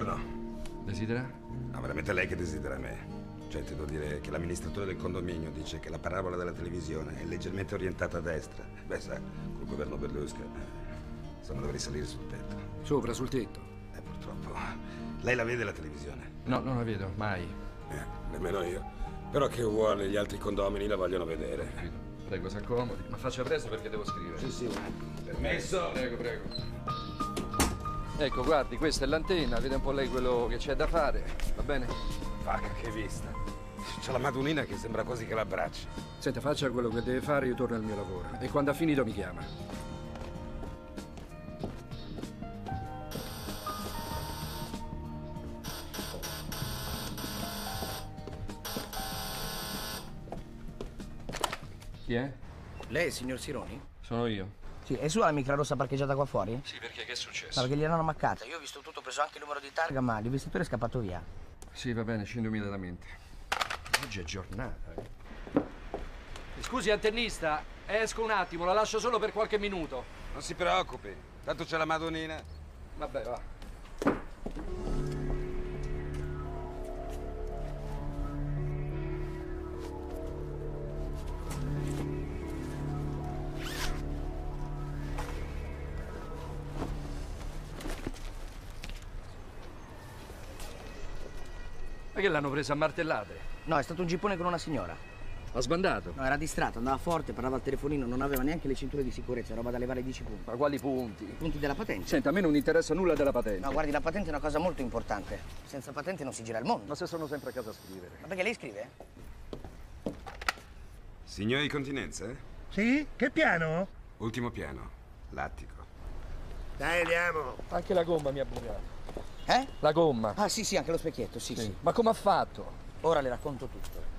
Buongiorno. Desidera? No, veramente lei che desidera me. Cioè, devo dire che l'amministratore del condominio dice che la parabola della televisione è leggermente orientata a destra. Beh, sa, col governo Berlusca, eh, se non dovrei salire sul tetto. Sopra, sul tetto. Eh, purtroppo. Lei la vede la televisione? No, non la vedo, mai. Eh, nemmeno io. Però che vuole, gli altri condomini la vogliono vedere. Prego, si accomodi. Ma faccia presto perché devo scrivere. Sì, sì. Permesso. Prego, prego. Ecco, guardi, questa è l'antenna, vede un po' lei quello che c'è da fare, va bene? Vacca, che vista. C'è la Madonnina che sembra quasi che l'abbracci. Senta, faccia quello che deve fare, io torno al mio lavoro. E quando ha finito mi chiama. Chi è? Lei, signor Sironi? Sono io. Sì, è sua la micra rossa parcheggiata qua fuori? Sì, perché che è successo? No, perché gliel'hanno ammaccata. Io ho visto tutto, ho preso anche il numero di targa, ma l'investitore è scappato via. Sì, va bene, scendo immediatamente. Oggi è giornata, eh. Scusi, antennista, esco un attimo, la lascio solo per qualche minuto. Non si preoccupi, tanto c'è la Madonnina. Vabbè, va. Che l'hanno presa a martellate? No, è stato un gippone con una signora. Ha sbandato? No, era distratto, andava forte, parlava al telefonino, non aveva neanche le cinture di sicurezza, roba da levare 10 punti. Ma quali punti? I punti della patente. Senta, a me non interessa nulla della patente. No, guardi, la patente è una cosa molto importante. Senza patente non si gira il mondo. Ma se sono sempre a casa a scrivere. Ma perché lei scrive? Signori di continenza? eh? Sì? Che piano? Ultimo piano, l'attico. Dai, andiamo. Anche la gomma mi ha bucato. Eh? La gomma. Ah, sì, sì, anche lo specchietto, sì, sì. Ma come ha fatto? Ora le racconto tutto.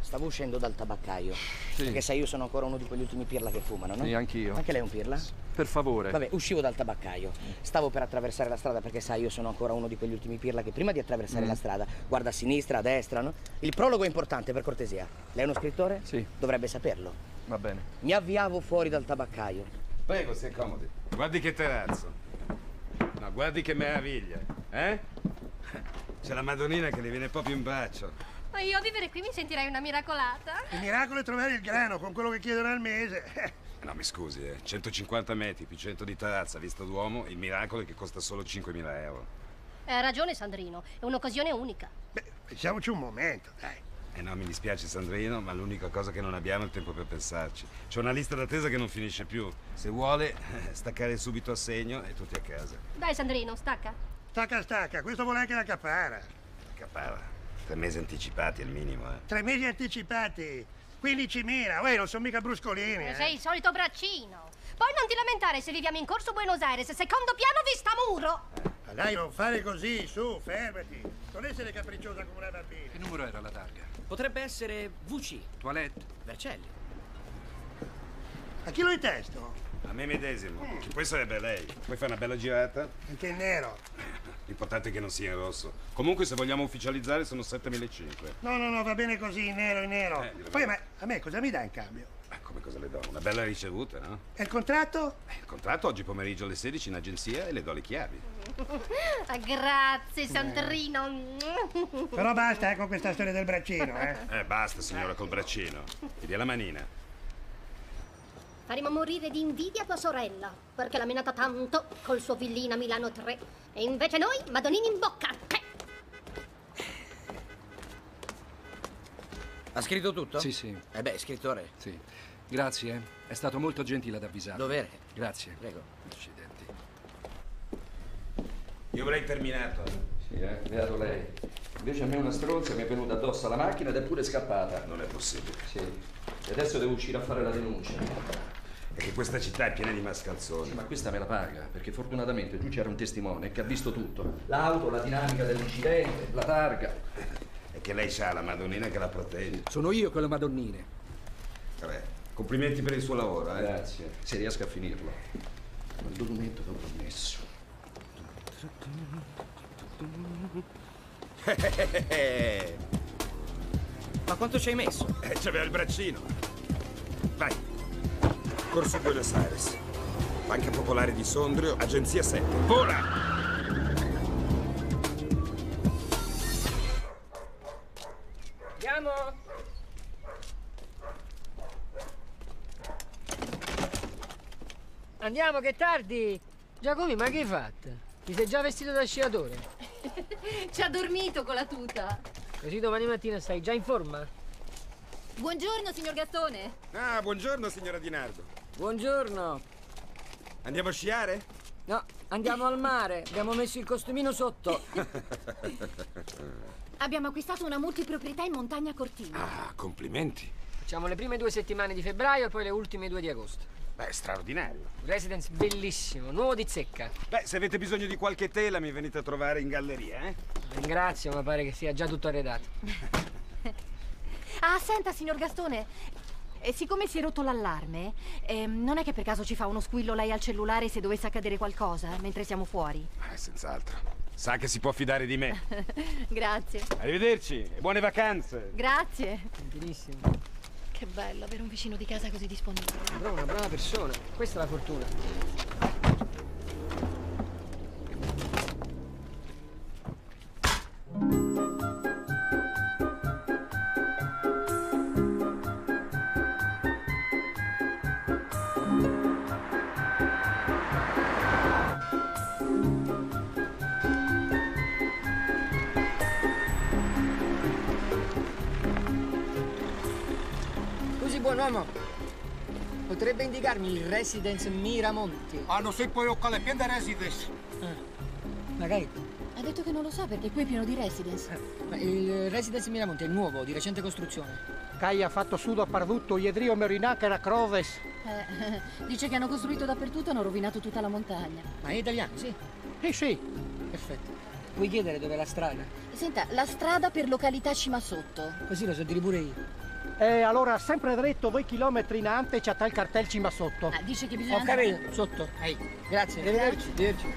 Stavo uscendo dal tabaccaio. Sì. Perché sai, io sono ancora uno di quegli ultimi pirla che fumano, no? Sì, anch'io. Anche lei è un pirla? Per favore. Vabbè, uscivo dal tabaccaio. Stavo per attraversare la strada perché sai, io sono ancora uno di quegli ultimi pirla che prima di attraversare Mm. la strada guarda a sinistra, a destra, no? Il prologo è importante, per cortesia. Lei è uno scrittore? Sì. Dovrebbe saperlo. Va bene. Mi avviavo fuori dal tabaccaio. Prego, si accomodi. Guardi che terrazzo. No, guardi che meraviglia. Eh? C'è la Madonnina che le viene proprio in braccio. Ma io a vivere qui mi sentirei una miracolata. Il miracolo è trovare il grano con quello che chiedono al mese. No, mi scusi, eh. 150 metri più 100 di terrazza, vista d'uomo, il miracolo è che costa solo 5.000 euro. Ha ragione Sandrino, è un'occasione unica. Beh, pensiamoci un momento, dai. Eh no, mi dispiace Sandrino, ma l'unica cosa che non abbiamo è il tempo per pensarci. C'è una lista d'attesa che non finisce più. Se vuole, eh, staccare subito a segno e tutti a casa. Dai Sandrino, stacca. Stacca, stacca, questo vuole anche la capara. Capara. Tre mesi anticipati il minimo, eh. Tre mesi anticipati. 15.000, uè, non sono mica bruscolini. eh. Sei il solito braccino. Poi non ti lamentare se viviamo in corso Buenos Aires, secondo piano vista muro. Ma dai, non fare così, su, fermati. Non essere capricciosa come una bambina. Che numero era la targa? Potrebbe essere VC, Toilette? Vercelli. A chi lo intesto? A me medesimo. Che poi sarebbe lei. Poi fai una bella girata. Anche il nero. L'importante è che non sia in rosso. Comunque, se vogliamo ufficializzare, sono 7.500. No, no, no, va bene così, in nero, in nero. Eh, Poi ma a me cosa mi dà in cambio? Ma come cosa le do? Una bella ricevuta, no? E il contratto? Il contratto oggi pomeriggio alle 16 in agenzia e le do le chiavi. Ah, Grazie Sandrino. Però basta, eh, con questa storia del braccino, eh. Eh, basta, signora, col braccino. Ti dia la manina. Faremo morire di invidia tua sorella, perché l'ha menata tanto col suo villino a Milano 3. E invece noi, madonnini in bocca. Ha scritto tutto? Sì, sì, Eh beh, scrittore. sì. Grazie, eh. È stato molto gentile ad avvisare. Dovere. Grazie. Prego. Accidenti. Io avrei terminato. Sì, eh, beato lei. Invece a me una stronza mi è venuta addosso alla macchina ed è pure scappata. Non è possibile. Sì. E adesso devo uscire a fare la denuncia. È che questa città è piena di mascalzoni. Ma questa me la paga, perché fortunatamente giù c'era un testimone che ha visto tutto. L'auto, la dinamica dell'incidente, la targa. È che lei sa la Madonnina che la protegge. Sono io quelle madonnine. Vabbè, Complimenti per il suo lavoro, eh. Grazie. Se riesco a finirlo. Ma il documento che ho promesso. Ma quanto ci hai messo? Eh, c'aveva il braccino. Vai. Corso Buenos Aires. Banca Popolare di Sondrio, Agenzia 7. Vola! Andiamo! Che è tardi! Giacomi, ma che hai fatto? Ti sei già vestito da sciatore? Ci ha dormito con la tuta. Così domani mattina stai già in forma? Buongiorno, signor Gastone. Ah, buongiorno, signora Di Nardo. Buongiorno. Andiamo a sciare? No, andiamo al mare. Abbiamo messo il costumino sotto. Abbiamo acquistato una multiproprietà in montagna Cortina. Ah, complimenti. Facciamo le prime due settimane di febbraio e poi le ultime due di agosto. Beh, straordinario. Residence bellissimo, nuovo di zecca. Beh, se avete bisogno di qualche tela mi venite a trovare in galleria, eh? Ringrazio, ma pare che sia già tutto arredato. Ah, senta, signor Gastone. eh, siccome si è rotto l'allarme, ehm, non è che per caso ci fa uno squillo lei al cellulare se dovesse accadere qualcosa mentre siamo fuori? Eh, senz'altro. Sa che si può fidare di me. Grazie. Arrivederci e buone vacanze. Grazie. Gentilissimo. Che bello avere un vicino di casa così disponibile. Però una brava persona. Questa è la fortuna. Indicarmi il Residence Miramonti? Ah, non sei poi locale, piena residence. Magari. Ha detto che non lo sa perché qui è pieno di residence. Ma il Residence Miramonti è nuovo, di recente costruzione. Cai ha fatto sudo a Parvutto, Iedrio Merinac era Croves. Eh, dice che hanno costruito dappertutto e hanno rovinato tutta la montagna. Ma è italiano, sì? Sì, sì. Perfetto. Puoi chiedere dov'è la strada? Senta, la strada per località Cima Sotto. Così lo so dire pure io. E allora, sempre dritto, due chilometri in ante, c'è il cartel cima sotto. Ah, dice che bisogna Ho andare... capito, sotto. Ehi, grazie, arrivederci. Arrivederci.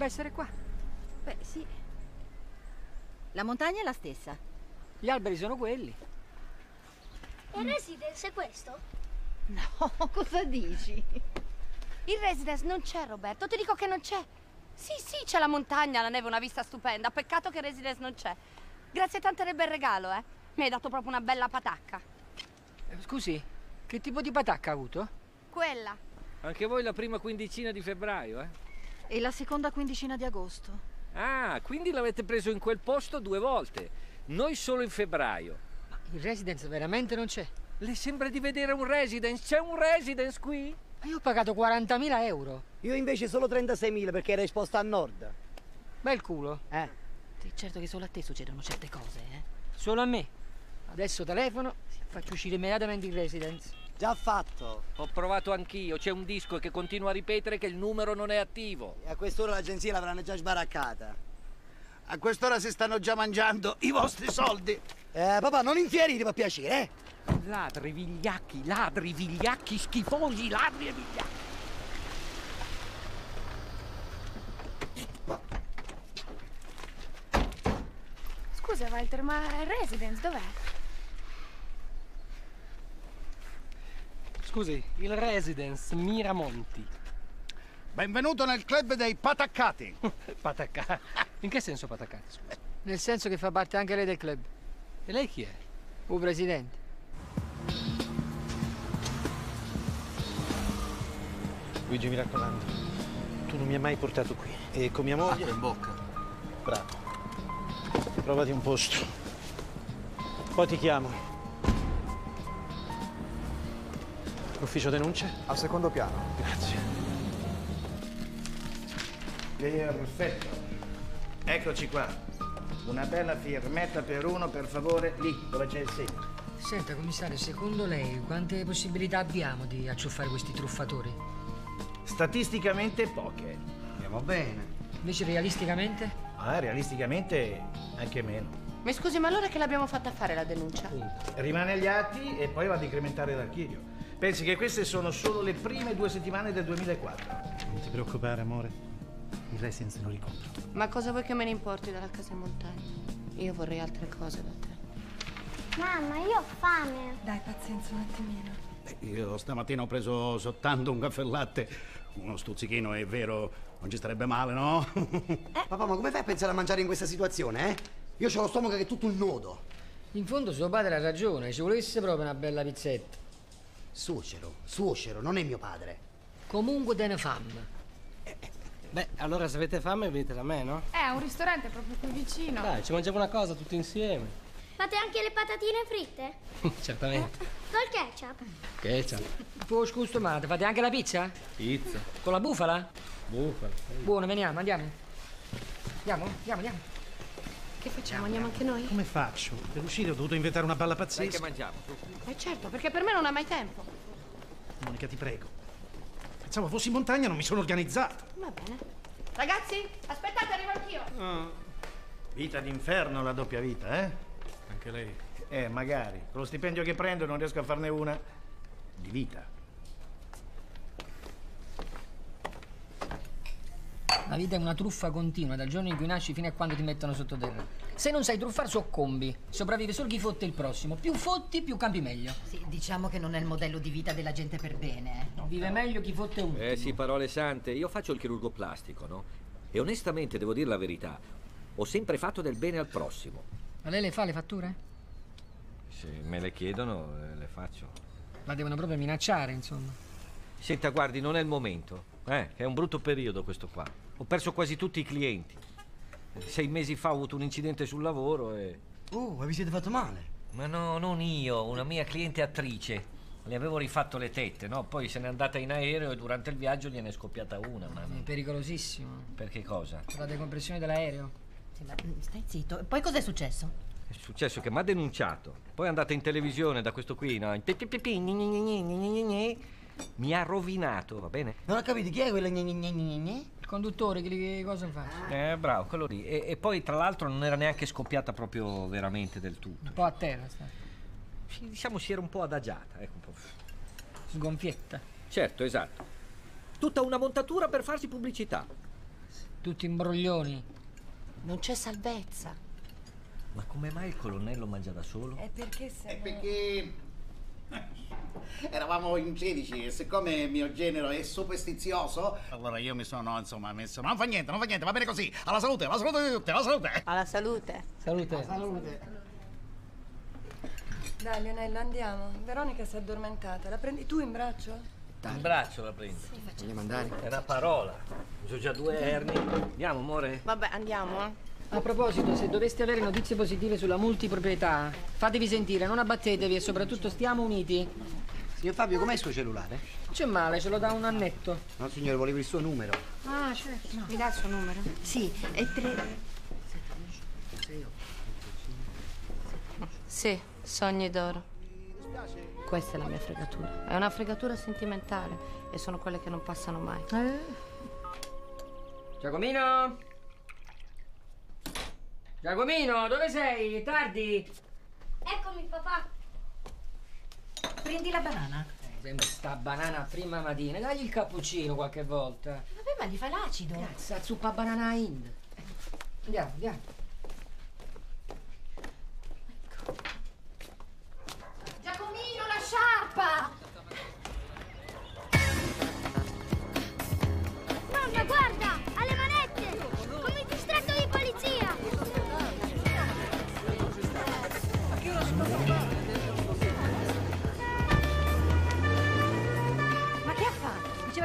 Dovrebbe essere qua. Beh, sì. La montagna è la stessa. Gli alberi sono quelli. Il residence è questo? No, cosa dici? Il residence non c'è, Roberto. Ti dico che non c'è. Sì, sì, c'è la montagna, la neve, una vista stupenda. Peccato che il residence non c'è. Grazie tante del bel regalo, eh. Mi hai dato proprio una bella patacca. Eh, Scusi, che tipo di patacca ha avuto? Quella. Anche voi la prima quindicina di febbraio, eh? E la seconda quindicina di agosto. Ah, quindi l'avete preso in quel posto due volte. Noi solo in febbraio. Ma il residence veramente non c'è? Le sembra di vedere un residence? C'è un residence qui? Ma io ho pagato 40.000 euro. Io invece solo 36.000 perché era esposto a nord. Bel culo. Eh. Certo che solo a te succedono certe cose, eh. Solo a me. Adesso telefono, faccio uscire immediatamente il residence. Già fatto. Ho provato anch'io, c'è un disco che continua a ripetere che il numero non è attivo. E a quest'ora l'agenzia l'avranno già sbaraccata. A quest'ora si stanno già mangiando i vostri soldi. Eh, papà, non infierite per piacere, eh? Ladri, vigliacchi, ladri, vigliacchi, schifosi, ladri e vigliacchi. Scusa, Walter, ma il residence dov'è? Scusi, il residence Miramonti. Benvenuto nel club dei pataccati. Patacca. In che senso pataccati, scusi? Nel senso che fa parte anche lei del club. E lei chi è? O presidente. Luigi, mi raccomando, tu non mi hai mai portato qui. E con mia moglie... in bocca. Bravo. Trovati un posto. Poi ti chiamo. Ufficio denunce? Al secondo piano. Grazie. Perfetto. Eccoci qua. Una bella firmetta per uno, per favore, lì dove c'è il segno. Senta, commissario, secondo lei quante possibilità abbiamo di acciuffare questi truffatori? Statisticamente poche. Andiamo bene. Invece realisticamente? Ah, realisticamente anche meno. Mi scusi, ma allora che l'abbiamo fatta fare la denuncia? Rimane agli atti e poi va ad incrementare l'archivio. Pensi che queste sono solo le prime due settimane del 2004. Non ti preoccupare, amore. Il residence lo ricompro. Ma cosa vuoi che me ne importi dalla casa in montagna? Io vorrei altre cose da te. Mamma, io ho fame. Dai, pazienza un attimino. Eh, Io stamattina ho preso soltanto un caffè e latte. Uno stuzzichino, è vero, non ci starebbe male, no? Papà, ma come fai a pensare a mangiare in questa situazione, eh? Io ho lo stomaco che è tutto un nodo. In fondo suo padre ha ragione, ci volesse proprio una bella pizzetta. Suocero, suocero, non è mio padre. Comunque te ne fam. Beh, allora se avete fame venite da me, no? Eh, un ristorante proprio qui vicino. Dai, ci mangiamo una cosa tutti insieme. Fate anche le patatine fritte? Certamente. Col ketchup? C'è? Può scustomate, fate anche la pizza? Pizza. Con la bufala? Bufala. Buono, veniamo, andiamo. Andiamo, andiamo, andiamo. Che facciamo? Andiamo anche noi? Come faccio? Per uscire ho dovuto inventare una balla pazzesca. mangiamo? Eh certo, perché per me non ha mai tempo. Monica, ti prego. Pensavo fossi in montagna, non mi sono organizzato. Va bene. Ragazzi, aspettate, arrivo anch'io. Ah. Vita d'inferno la doppia vita, eh? Anche lei. Eh, magari. Con lo stipendio che prendo non riesco a farne una di vita. La vita è una truffa continua, dal giorno in cui nasci fino a quando ti mettono sottoterra. Se non sai truffare, soccombi. Sopravvive solo chi fotte il prossimo. Più fotti, più campi meglio. Sì, diciamo che non è il modello di vita della gente per bene. eh. Vive meglio chi fotte ultimo. Eh sì, parole sante. Io faccio il chirurgo plastico, no? E onestamente devo dire la verità. Ho sempre fatto del bene al prossimo. Ma lei le fa le fatture? Se me le chiedono, eh, le faccio. La devono proprio minacciare, insomma. Senta, guardi, non è il momento. Eh, è un brutto periodo questo qua. Ho perso quasi tutti i clienti. Sei mesi fa ho avuto un incidente sul lavoro e... Oh, ma vi siete fatto male? Ma no, non io, una mia cliente attrice. Le avevo rifatto le tette, no? Poi se n'è andata in aereo e durante il viaggio gliene è scoppiata una. Ma È pericolosissimo. per che cosa? Per la decompressione dell'aereo. Sì, ma mm, stai zitto. E poi cos'è successo? È successo che mi ha denunciato. Poi è andata in televisione da questo qui, no? Mi ha rovinato, va bene? Non ho capito chi è quella gne gne gne gne gne? Il conduttore, che, che cosa fa? Eh, bravo, quello lì. E, e poi, tra l'altro, non era neanche scoppiata proprio veramente del tutto. Un po' a terra sta. Sì, diciamo si era un po' adagiata, ecco un po'. Sgonfietta. Certo, esatto. Tutta una montatura per farsi pubblicità. Tutti imbroglioni. Non c'è salvezza. Ma come mai il colonnello mangia da solo? E perché se no- Perché eravamo in 16 e siccome mio genero è superstizioso, allora io mi sono, insomma, messo... Non fa niente, non fa niente, va bene così. Alla salute, alla salute di tutti, alla salute. Alla salute. Salute. Salute. Dai, Leonello, andiamo. Veronica si è addormentata. La prendi tu in braccio? In braccio la prendi. Vogliamo andare? È una parola. Ho già due erni. Andiamo, amore. Vabbè, andiamo, eh. A proposito, se doveste avere notizie positive sulla multiproprietà, fatevi sentire, non abbattetevi e soprattutto stiamo uniti. Signor Fabio, com'è il suo cellulare? C'è male, ce lo dà un annetto. No, signore, volevo il suo numero. Ah, certo. Mi dà il suo numero? Sì, è tre. Sì, sogni d'oro. Questa è la mia fregatura. È una fregatura sentimentale e sono quelle che non passano mai. Giacomino? Giacomino, dove sei? È tardi. Eccomi, papà. Prendi la banana. Sembra sta banana prima mattina. Dagli il cappuccino qualche volta. Vabbè, ma gli fai l'acido. Cazzo, zuppa banana ind. Andiamo, andiamo. Giacomino, la sciarpa! Nonna, guarda!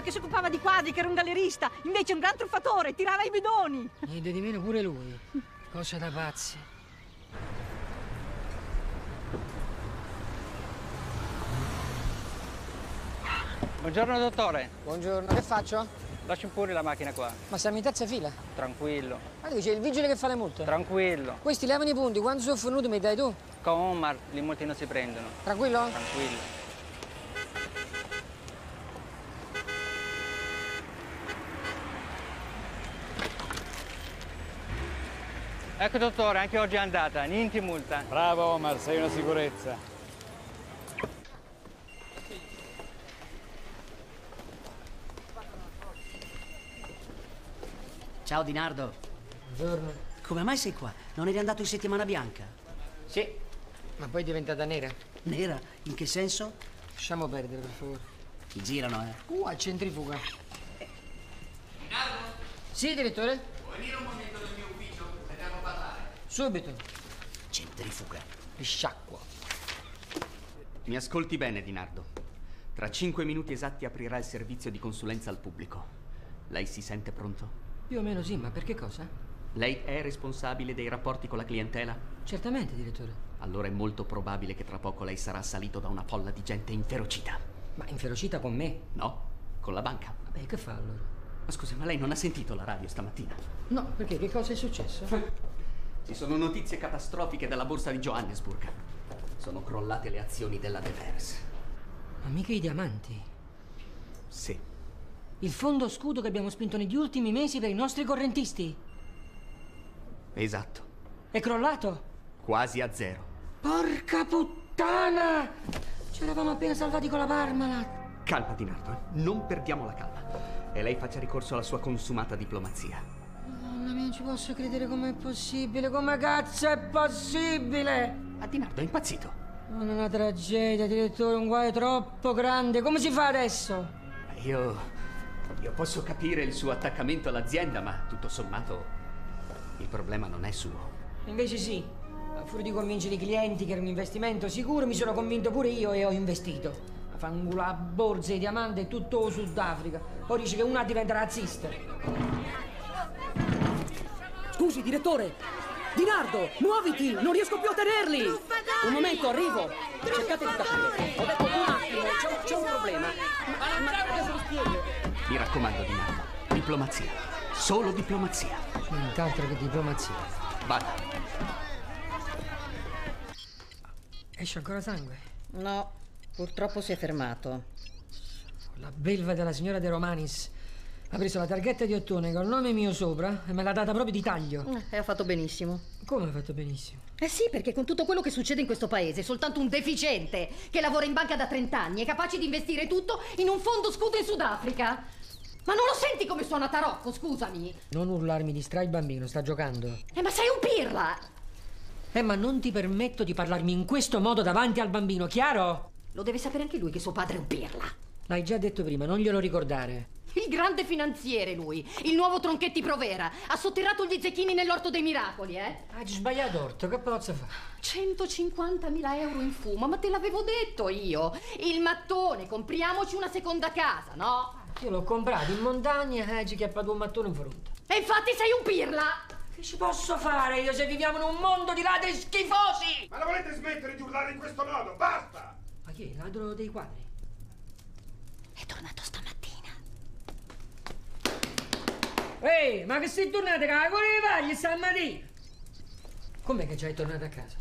Che si occupava di quadri, che era un gallerista, invece è un gran truffatore, tirava i bidoni. Niente di meno pure lui. Cosa da pazzi. Buongiorno dottore. Buongiorno, che faccio? Lasci pure la macchina qua. Ma siamo in terza fila. Tranquillo. Ma tu c'è il vigile che fa le multe. Tranquillo. Questi levano i punti, quando sono fornuti mi dai tu? Con Omar le multe non si prendono. Tranquillo? Tranquillo. Ecco dottore, anche oggi è andata, niente multa. Bravo Omar, sei una sicurezza. Ciao Dinardo. Buongiorno. Come mai sei qua? Non eri andato in settimana bianca? Sì, ma poi è diventata nera. Nera? In che senso? Lasciamo perdere, per favore. Ti girano, eh? Uh, a centrifuga. Sì, direttore? Puoi venire un momento nel mio ufficio? Dobbiamo parlare. Subito. Centrifuga. Sciacquo. Mi ascolti bene, Dinardo. Tra cinque minuti esatti aprirà il servizio di consulenza al pubblico. Lei si sente pronto? Più o meno sì, ma per che cosa? Lei è responsabile dei rapporti con la clientela? Certamente, direttore. Allora è molto probabile che tra poco lei sarà assalito da una folla di gente inferocita. Ma inferocita con me? No, con la banca. Vabbè, che fa allora? Ma scusa, ma lei non ha sentito la radio stamattina? No, perché? Che cosa è successo? Ci sono notizie catastrofiche dalla borsa di Johannesburg. Sono crollate le azioni della De Beers. Ma mica i diamanti. Sì. Il fondo scudo che abbiamo spinto negli ultimi mesi per i nostri correntisti. Esatto. È crollato? Quasi a zero. Porca puttana! Ci eravamo appena salvati con la Parmalat. Calma, Dinardo, eh? non perdiamo la calma. E lei faccia ricorso alla sua consumata diplomazia. Madonna mia, non ci posso credere com'è possibile. Come cazzo è possibile? Ma Dinardo è impazzito. Non è una tragedia, direttore, un guaio troppo grande. Come si fa adesso? Io. Io posso capire il suo attaccamento all'azienda, ma tutto sommato. Il problema non è suo. Invece sì. A furia di convincere i clienti che era un investimento sicuro, mi sono convinto pure io e ho investito. A fangula borse di diamante e tutto Sudafrica. Poi dice che una diventa razzista. Scusi, direttore! Dinardo, muoviti! Non riesco più a tenerli! Un momento, arrivo! Cercate di capire. Ho detto un attimo, c'è, c'è un problema. Ma, spiego. Mi raccomando, Dinardo. Diplomazia. Solo diplomazia. Nient'altro che diplomazia. Vada. Esce ancora sangue? No, purtroppo si è fermato. La belva della signora De Romanis ha preso la targhetta di ottone col nome mio sopra e me l'ha data proprio di taglio. Eh, E ha fatto benissimo. Come ha fatto benissimo? Eh sì, perché con tutto quello che succede in questo paese, soltanto un deficiente che lavora in banca da 30 anni è capace di investire tutto in un fondo scudo in Sudafrica. Ma non lo senti come suona tarocco, scusami? Non urlarmi, distrai il bambino, sta giocando. Eh, ma sei un pirla! Eh, ma non ti permetto di parlarmi in questo modo davanti al bambino, chiaro? Lo deve sapere anche lui che suo padre è un pirla. L'hai già detto prima, non glielo ricordare. Il grande finanziere, lui. Il nuovo Tronchetti Provera. Ha sotterrato gli zecchini nell'orto dei miracoli, eh? Hai sbagliato orto, che pozza fa? 150.000 euro in fumo, ma te l'avevo detto io. Il mattone, compriamoci una seconda casa, no? Io l'ho comprato in montagna e ci chiappato un mattone in fronte. E infatti sei un pirla! Che ci posso fare io se viviamo in un mondo di ladri schifosi? Ma la volete smettere di urlare in questo modo? Basta! Ma chi è? Il ladro dei quadri? È tornato stamattina. Ehi, ma che sei tornato? Che la fare stamattina? Com'è che già è tornato a casa?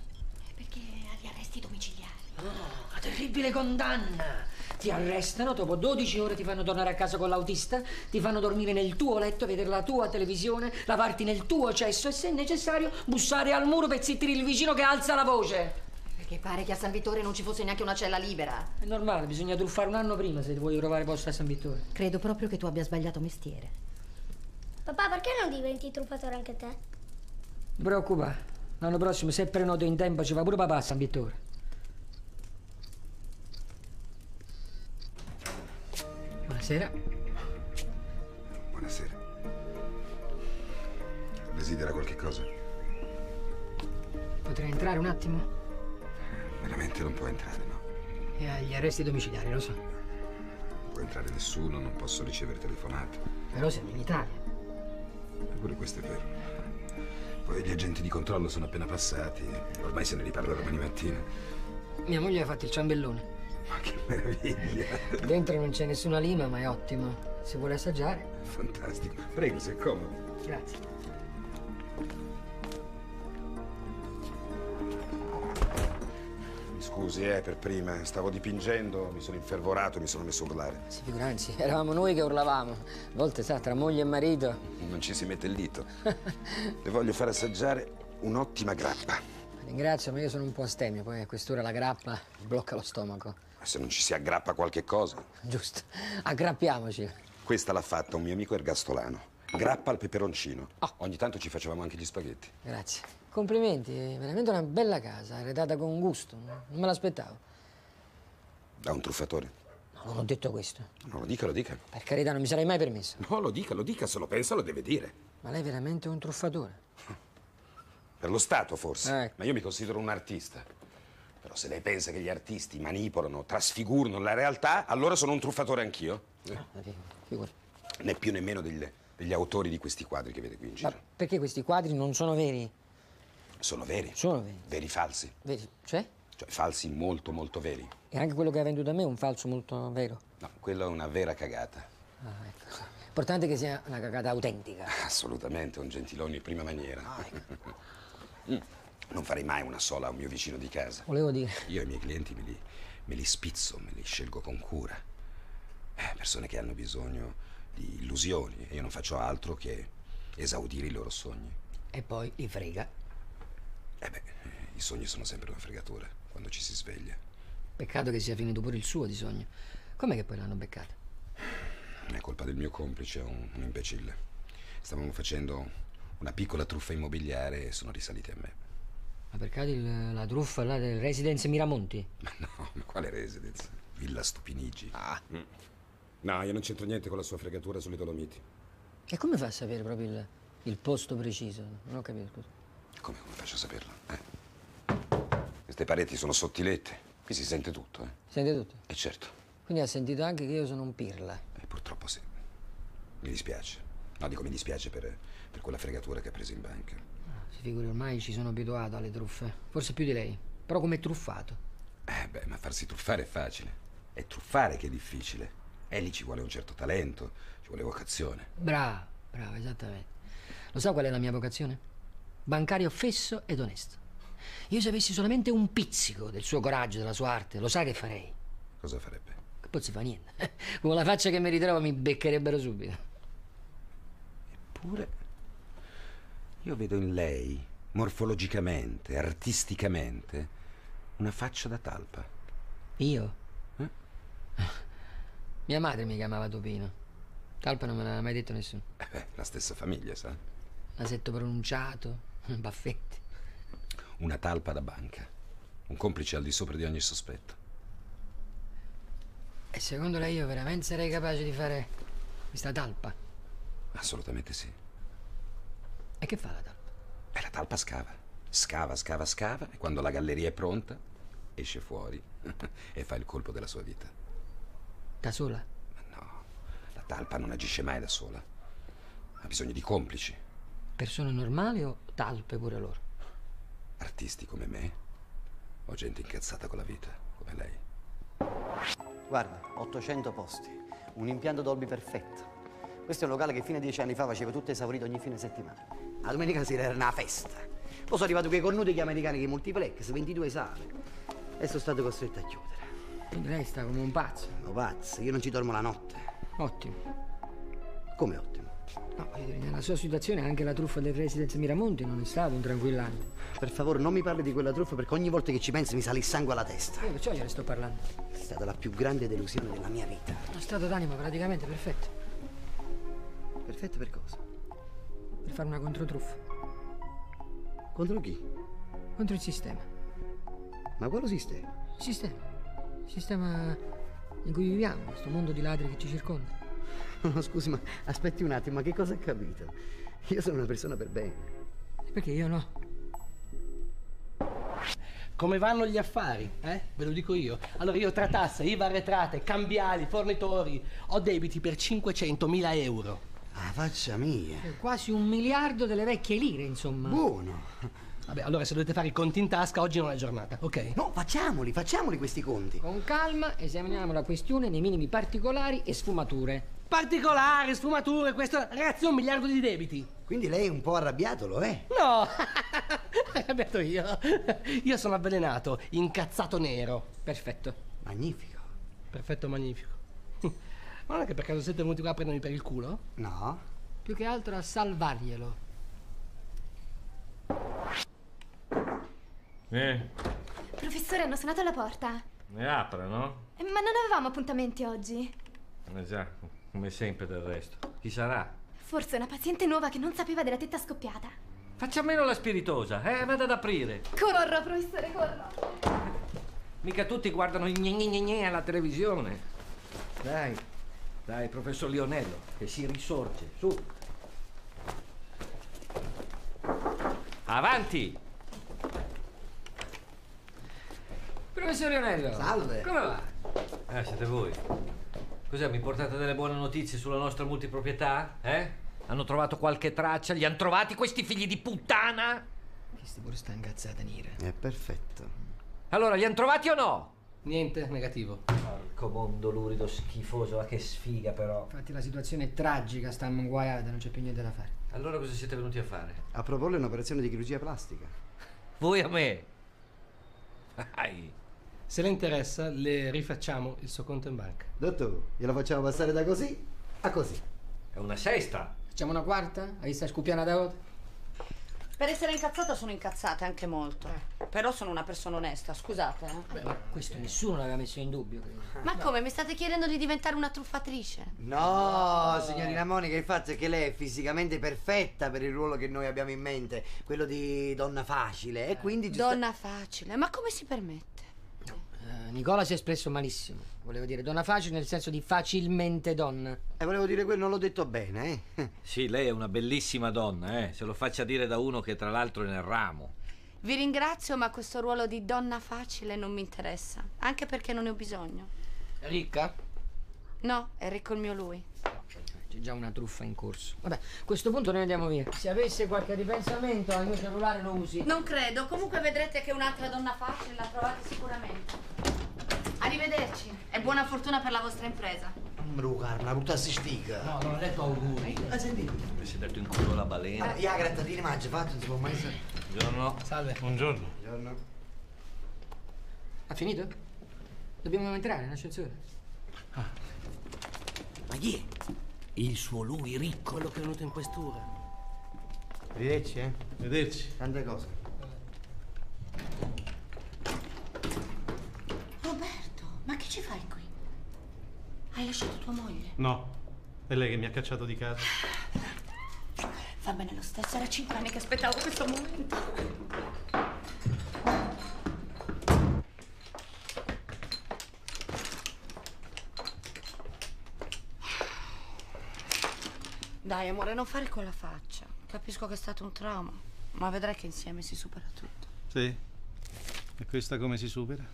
Perché ha gli arresti domiciliari. No, una terribile condanna. Ti arrestano, dopo 12 ore ti fanno tornare a casa con l'autista, ti fanno dormire nel tuo letto, vedere la tua televisione, lavarti nel tuo cesso e se necessario bussare al muro per zittire il vicino che alza la voce. Perché pare che a San Vittore non ci fosse neanche una cella libera. È normale, bisogna truffare un anno prima se vuoi trovare posto a San Vittore. Credo proprio che tu abbia sbagliato mestiere. Papà, perché non diventi truffatore anche te? Non ti preoccupare, l'anno prossimo se prenoto in tempo ci va pure papà a San Vittore. Buonasera. Buonasera. Desidera qualche cosa? Potrei entrare un attimo? Veramente non può entrare, no? E agli arresti domiciliari, lo so. Non può entrare nessuno, non posso ricevere telefonate. Però siamo in Italia. Eppure questo è vero. Poi gli agenti di controllo sono appena passati. Ormai se ne riparla domani mattina. Mia moglie ha fatto il ciambellone. Ma che meraviglia! Dentro non c'è nessuna lima, ma è ottimo. Se vuole assaggiare. Fantastico. Prego, sei comodo. Grazie. Scusi, eh, per prima. Stavo dipingendo, mi sono infervorato, mi sono messo a urlare. Si figura, anzi, eravamo noi che urlavamo. A volte, sa, tra moglie e marito. Non ci si mette il dito. Le voglio far assaggiare un'ottima grappa. Ringrazio, ma io sono un po' astemio, poi a quest'ora la grappa blocca lo stomaco. Ma se non ci si aggrappa qualche cosa. Giusto. Aggrappiamoci. Questa l'ha fatta un mio amico ergastolano. Grappa al peperoncino. Ogni tanto ci facevamo anche gli spaghetti. Grazie. Complimenti, è veramente una bella casa, arredata con gusto. Non me l'aspettavo. Da un truffatore. No, non ho detto questo. No, lo dica, lo dica. Per carità, non mi sarei mai permesso. No, lo dica, lo dica, se lo pensa lo deve dire. Ma lei è veramente un truffatore? Per lo Stato, forse. Ecco. Ma io mi considero un artista. Però se lei pensa che gli artisti manipolano, trasfigurano la realtà, allora sono un truffatore anch'io. Eh, Figuri. Né più nemmeno degli, degli autori di questi quadri che vede qui in giro. Ma perché questi quadri non sono veri? Sono veri. Sono veri. Veri falsi. Veri? Cioè? Cioè falsi molto, molto veri. E anche quello che ha venduto a me è un falso molto vero. No, quello è una vera cagata. Ah, ecco. L'importante è che sia una cagata autentica. Assolutamente, un gentilone di prima maniera. Mm. Non farei mai una sola a un mio vicino di casa. Volevo dire. Io i miei clienti me li, me li spizzo, me li scelgo con cura. Eh, persone che hanno bisogno di illusioni e io non faccio altro che esaudire i loro sogni. E poi li frega. Eh beh, i sogni sono sempre una fregatura quando ci si sveglia. Peccato che sia finito pure il suo di sogno. Com'è che poi l'hanno beccato? È colpa del mio complice, un, un imbecille. Stavamo facendo una piccola truffa immobiliare e sono risaliti a me. Ma per caso la truffa là del Residence Miramonti? Ma no, ma quale residence? Villa Stupinigi. Ah. No, io non c'entro niente con la sua fregatura sulle Dolomiti. E come fa a sapere proprio il, il posto preciso? Non ho capito, scusa. Come, come faccio a saperlo? Eh? Queste pareti sono sottilette. Qui si sente tutto, eh? Sente tutto? E certo, Quindi ha sentito anche che io sono un pirla. eh, purtroppo sì. Mi dispiace. No, dico mi dispiace per, per quella fregatura che ha preso in banca. Si figuri, ormai ci sono abituato alle truffe. Forse più di lei. Però come truffato. Eh beh, ma farsi truffare è facile. È truffare che è difficile. E lì ci vuole un certo talento, ci vuole vocazione. Bravo, bravo, esattamente. Lo sa qual è la mia vocazione? Bancario fesso ed onesto. Io se avessi solamente un pizzico del suo coraggio, della sua arte, lo sa che farei? Cosa farebbe? Che poi si fa niente. Con la faccia che mi ritrovo mi beccherebbero subito. Eppure io vedo in lei, morfologicamente, artisticamente, una faccia da talpa. Io? Mia madre mi chiamava Topino. Talpa non me l'ha mai detto nessuno. Eh beh, la stessa famiglia, sa? Nasetto pronunciato, baffetti. Una talpa da banca. Un complice al di sopra di ogni sospetto. E secondo lei io veramente sarei capace di fare questa talpa? Assolutamente sì. E che fa la talpa? E la talpa scava. Scava, scava, scava e quando la galleria è pronta esce fuori e fa il colpo della sua vita. Da sola? La talpa non agisce mai da sola. Ha bisogno di complici, Persone normali o talpe pure loro? artisti come me o gente incazzata con la vita, come lei. Guarda, 800 posti, un impianto Dolby perfetto. Questo è un locale che fino a dieci anni fa faceva tutto esaurito ogni fine settimana. La domenica sera era una festa. Poi sono arrivati quei cornuti che americani che multiplex, 22 sale. E sono stato costretto a chiudere. Lei sta come un pazzo. No, pazzo, io non ci dormo la notte. Ottimo. Come ottimo? No, dire, nella sua situazione anche la truffa del Residence Miramonti non è stato un tranquillante. Per favore, non mi parli di quella truffa perché ogni volta che ci penso mi sale il sangue alla testa. Io perciò gliene sto parlando. È stata la più grande delusione della mia vita. Uno stato d'animo praticamente perfetto. Perfetto per cosa? Per fare una controtruffa. Contro chi? Contro il sistema. Ma quello sistema? Il sistema. Il sistema in cui viviamo, questo mondo di ladri che ci circonda. No, scusi, ma aspetti un attimo, ma che cosa ha capito? Io sono una persona per bene. Perché io no? Come vanno gli affari? Eh? Ve lo dico io. Allora io tra tasse, IVA arretrate, cambiali, fornitori, ho debiti per 500.000 euro. Ah, faccia mia. È quasi un miliardo delle vecchie lire, insomma. Buono. Vabbè, allora se dovete fare i conti in tasca, oggi non è giornata, ok? No, facciamoli, facciamoli questi conti. Con calma esaminiamo la questione nei minimi particolari e sfumature. Particolari, sfumature, questo... Ragazzi, un miliardo di debiti. Quindi lei è un po' arrabbiato, lo è? No! Arrabbiato io. Io sono avvelenato, incazzato nero. Perfetto. Magnifico. Perfetto, magnifico. Ma non è che per caso siete venuti qua a prendermi per il culo? No. Più che altro a salvarglielo. Eh, Professore, hanno suonato alla porta. ne apre, no? Eh, Ma non avevamo appuntamenti oggi. Eh già, come sempre del resto. Chi sarà? Forse una paziente nuova che non sapeva della tetta scoppiata. Faccia meno la spiritosa, eh? Vada ad aprire. Corro, professore, corro. Mica tutti guardano i gne gne gne gne alla televisione. Dai, dai, professor Lionello, che si risorge. Su. Avanti! Professor Lionello. Salve. Come va? Eh, siete voi. Cos'è, mi portate delle buone notizie sulla nostra multiproprietà? Eh? Hanno trovato qualche traccia? Li hanno trovati questi figli di puttana? Questi pure sta incazzata nire. È perfetto. Allora, li hanno trovati o no? Niente, negativo. Porco mondo lurido schifoso, ma che sfiga però. Infatti la situazione è tragica, sta inguaiata, non c'è più niente da fare. Allora cosa siete venuti a fare? A proporle un'operazione di chirurgia plastica. Voi a me? Dai. Se le interessa, le rifacciamo il suo conto in banca. Dottore, glielo facciamo passare da così a così. È una sesta. Facciamo una quarta? Hai visto scuppiana da volte? Per essere incazzata sono incazzata anche molto. Però sono una persona onesta, scusate. eh. Ma questo nessuno l'aveva messo in dubbio. credo. Ma come? Mi state chiedendo di diventare una truffatrice? No, signorina Monica, il fatto è che lei è fisicamente perfetta per il ruolo che noi abbiamo in mente, quello di donna facile, e quindi giusta- Donna facile, ma come si permette? Eh, Nicola si è espresso malissimo. Volevo dire donna facile nel senso di facilmente donna. E volevo dire quello, non l'ho detto bene, eh? Sì, lei è una bellissima donna, eh. Se lo faccia dire da uno che tra l'altro è nel ramo. Vi ringrazio, ma questo ruolo di donna facile non mi interessa. Anche perché non ne ho bisogno. Ricca? No, è ricco il mio lui. C'è già una truffa in corso. Vabbè, a questo punto noi andiamo via. Se avesse qualche ripensamento al mio cellulare lo usi. Non credo. Comunque vedrete che un'altra donna facile la trovate sicuramente. Arrivederci e buona fortuna per la vostra impresa. Brucar, una brutta stica. No, non ho detto auguri. Ha sentito? Mi si è detto in culo la balena. Ma io grattatina mangia, fatto, non si può mai sapere. Buongiorno. Salve. Buongiorno. Buongiorno. Ha finito? Dobbiamo entrare in ascensore. Ma chi è? Il suo lui ricco. Quello che è venuto in questura. Arrivederci, eh? Vederci. Tante cose. Roberto, ma che ci fai qui? Hai lasciato tua moglie? No, è lei che mi ha cacciato di casa. Va bene lo stesso, era cinque anni che aspettavo questo momento. Dai, amore, non fare quella faccia. Capisco che è stato un trauma, ma vedrai che insieme si supera tutto. Sì. E questa come si supera?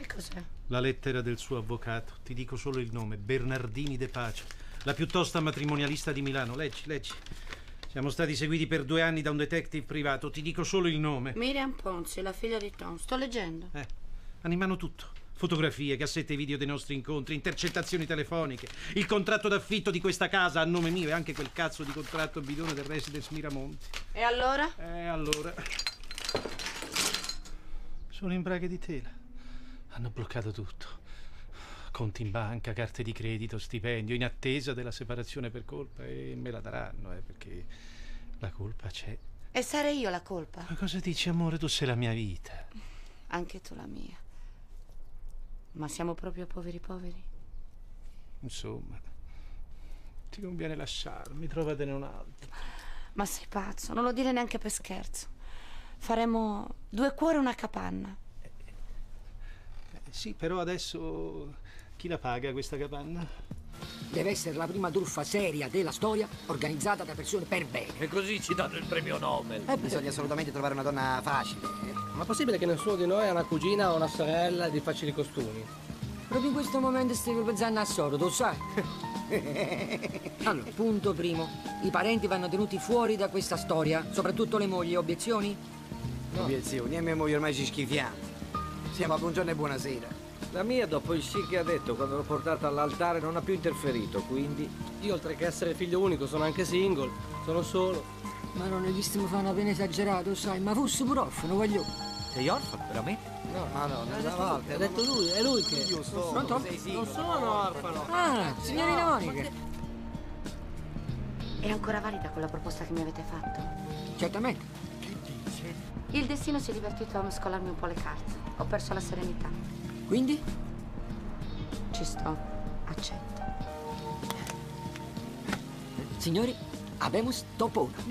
Che cos'è? La lettera del suo avvocato. Ti dico solo il nome. Bernardini De Pace. La più tosta matrimonialista di Milano. Leggi, leggi. Siamo stati seguiti per due anni da un detective privato. Ti dico solo il nome. Miriam Ponzi, la figlia di Tom. Sto leggendo. Eh, hanno in mano tutto. Fotografie, cassette video dei nostri incontri, intercettazioni telefoniche, il contratto d'affitto di questa casa a nome mio e anche quel cazzo di contratto bidone del Residence Miramonti. E allora? E allora? Sono in braghe di tela. Hanno bloccato tutto. Conti in banca, carte di credito, stipendio, in attesa della separazione per colpa e me la daranno, eh, perché la colpa c'è. E sarei io la colpa. Ma cosa dici, amore? Tu sei la mia vita. Anche tu la mia. Ma siamo proprio poveri poveri? Insomma, ti conviene lasciarmi, trovatene un altro. Ma sei pazzo, non lo dire neanche per scherzo. Faremo due cuori e una capanna. Eh, sì, però adesso chi la paga questa capanna? Deve essere la prima truffa seria della storia organizzata da persone per bene. E così ci danno il premio Nobel. Eh, bisogna assolutamente trovare una donna facile. Ma è possibile che nessuno di noi ha una cugina o una sorella di facili costumi? Proprio in questo momento stai pensando a solo, tu sai? Allora, punto primo. I parenti vanno tenuti fuori da questa storia, soprattutto le mogli. Obiezioni? Obiezioni, e mia moglie ormai ci schifiamo. Siamo a buongiorno e buonasera. La mia, dopo il sì che ha detto quando l'ho portata all'altare, non ha più interferito, quindi. Io, oltre che essere figlio unico, sono anche single. Sono solo. Ma non hai visto mi fa una pena esagerato, sai? Ma fossi pure orfano, voglio. Sei orfano, veramente? No, Ma no, non detto, una volta. ha detto lui, è lui che. Io sono, Pronto? sei. Non sono orfano. Ah, signorina Monica. È ancora valida quella proposta che mi avete fatto? Certamente. Il destino si è divertito a mescolarmi un po' le carte. Ho perso la serenità. Quindi? Ci sto. Accetto. Signori, abemus topona.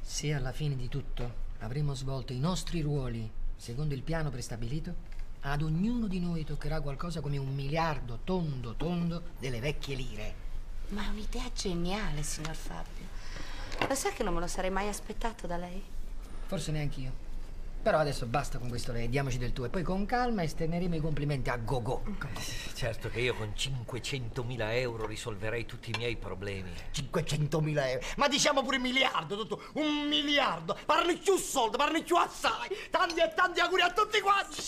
Se alla fine di tutto avremo svolto i nostri ruoli secondo il piano prestabilito, ad ognuno di noi toccherà qualcosa come un miliardo tondo tondo delle vecchie lire. Ma è un'idea geniale, signor Fabio. Lo sa che non me lo sarei mai aspettato da lei? Forse neanche io. Però adesso basta con questo lei, diamoci del tuo e poi con calma esterneremo i complimenti a gogo. Certo che io con 500.000 euro risolverei tutti i miei problemi. 500.000 euro. Ma diciamo pure miliardo, tutto. Un miliardo. Parli più soldi, parli più assai. Tanti e tanti auguri a tutti quanti.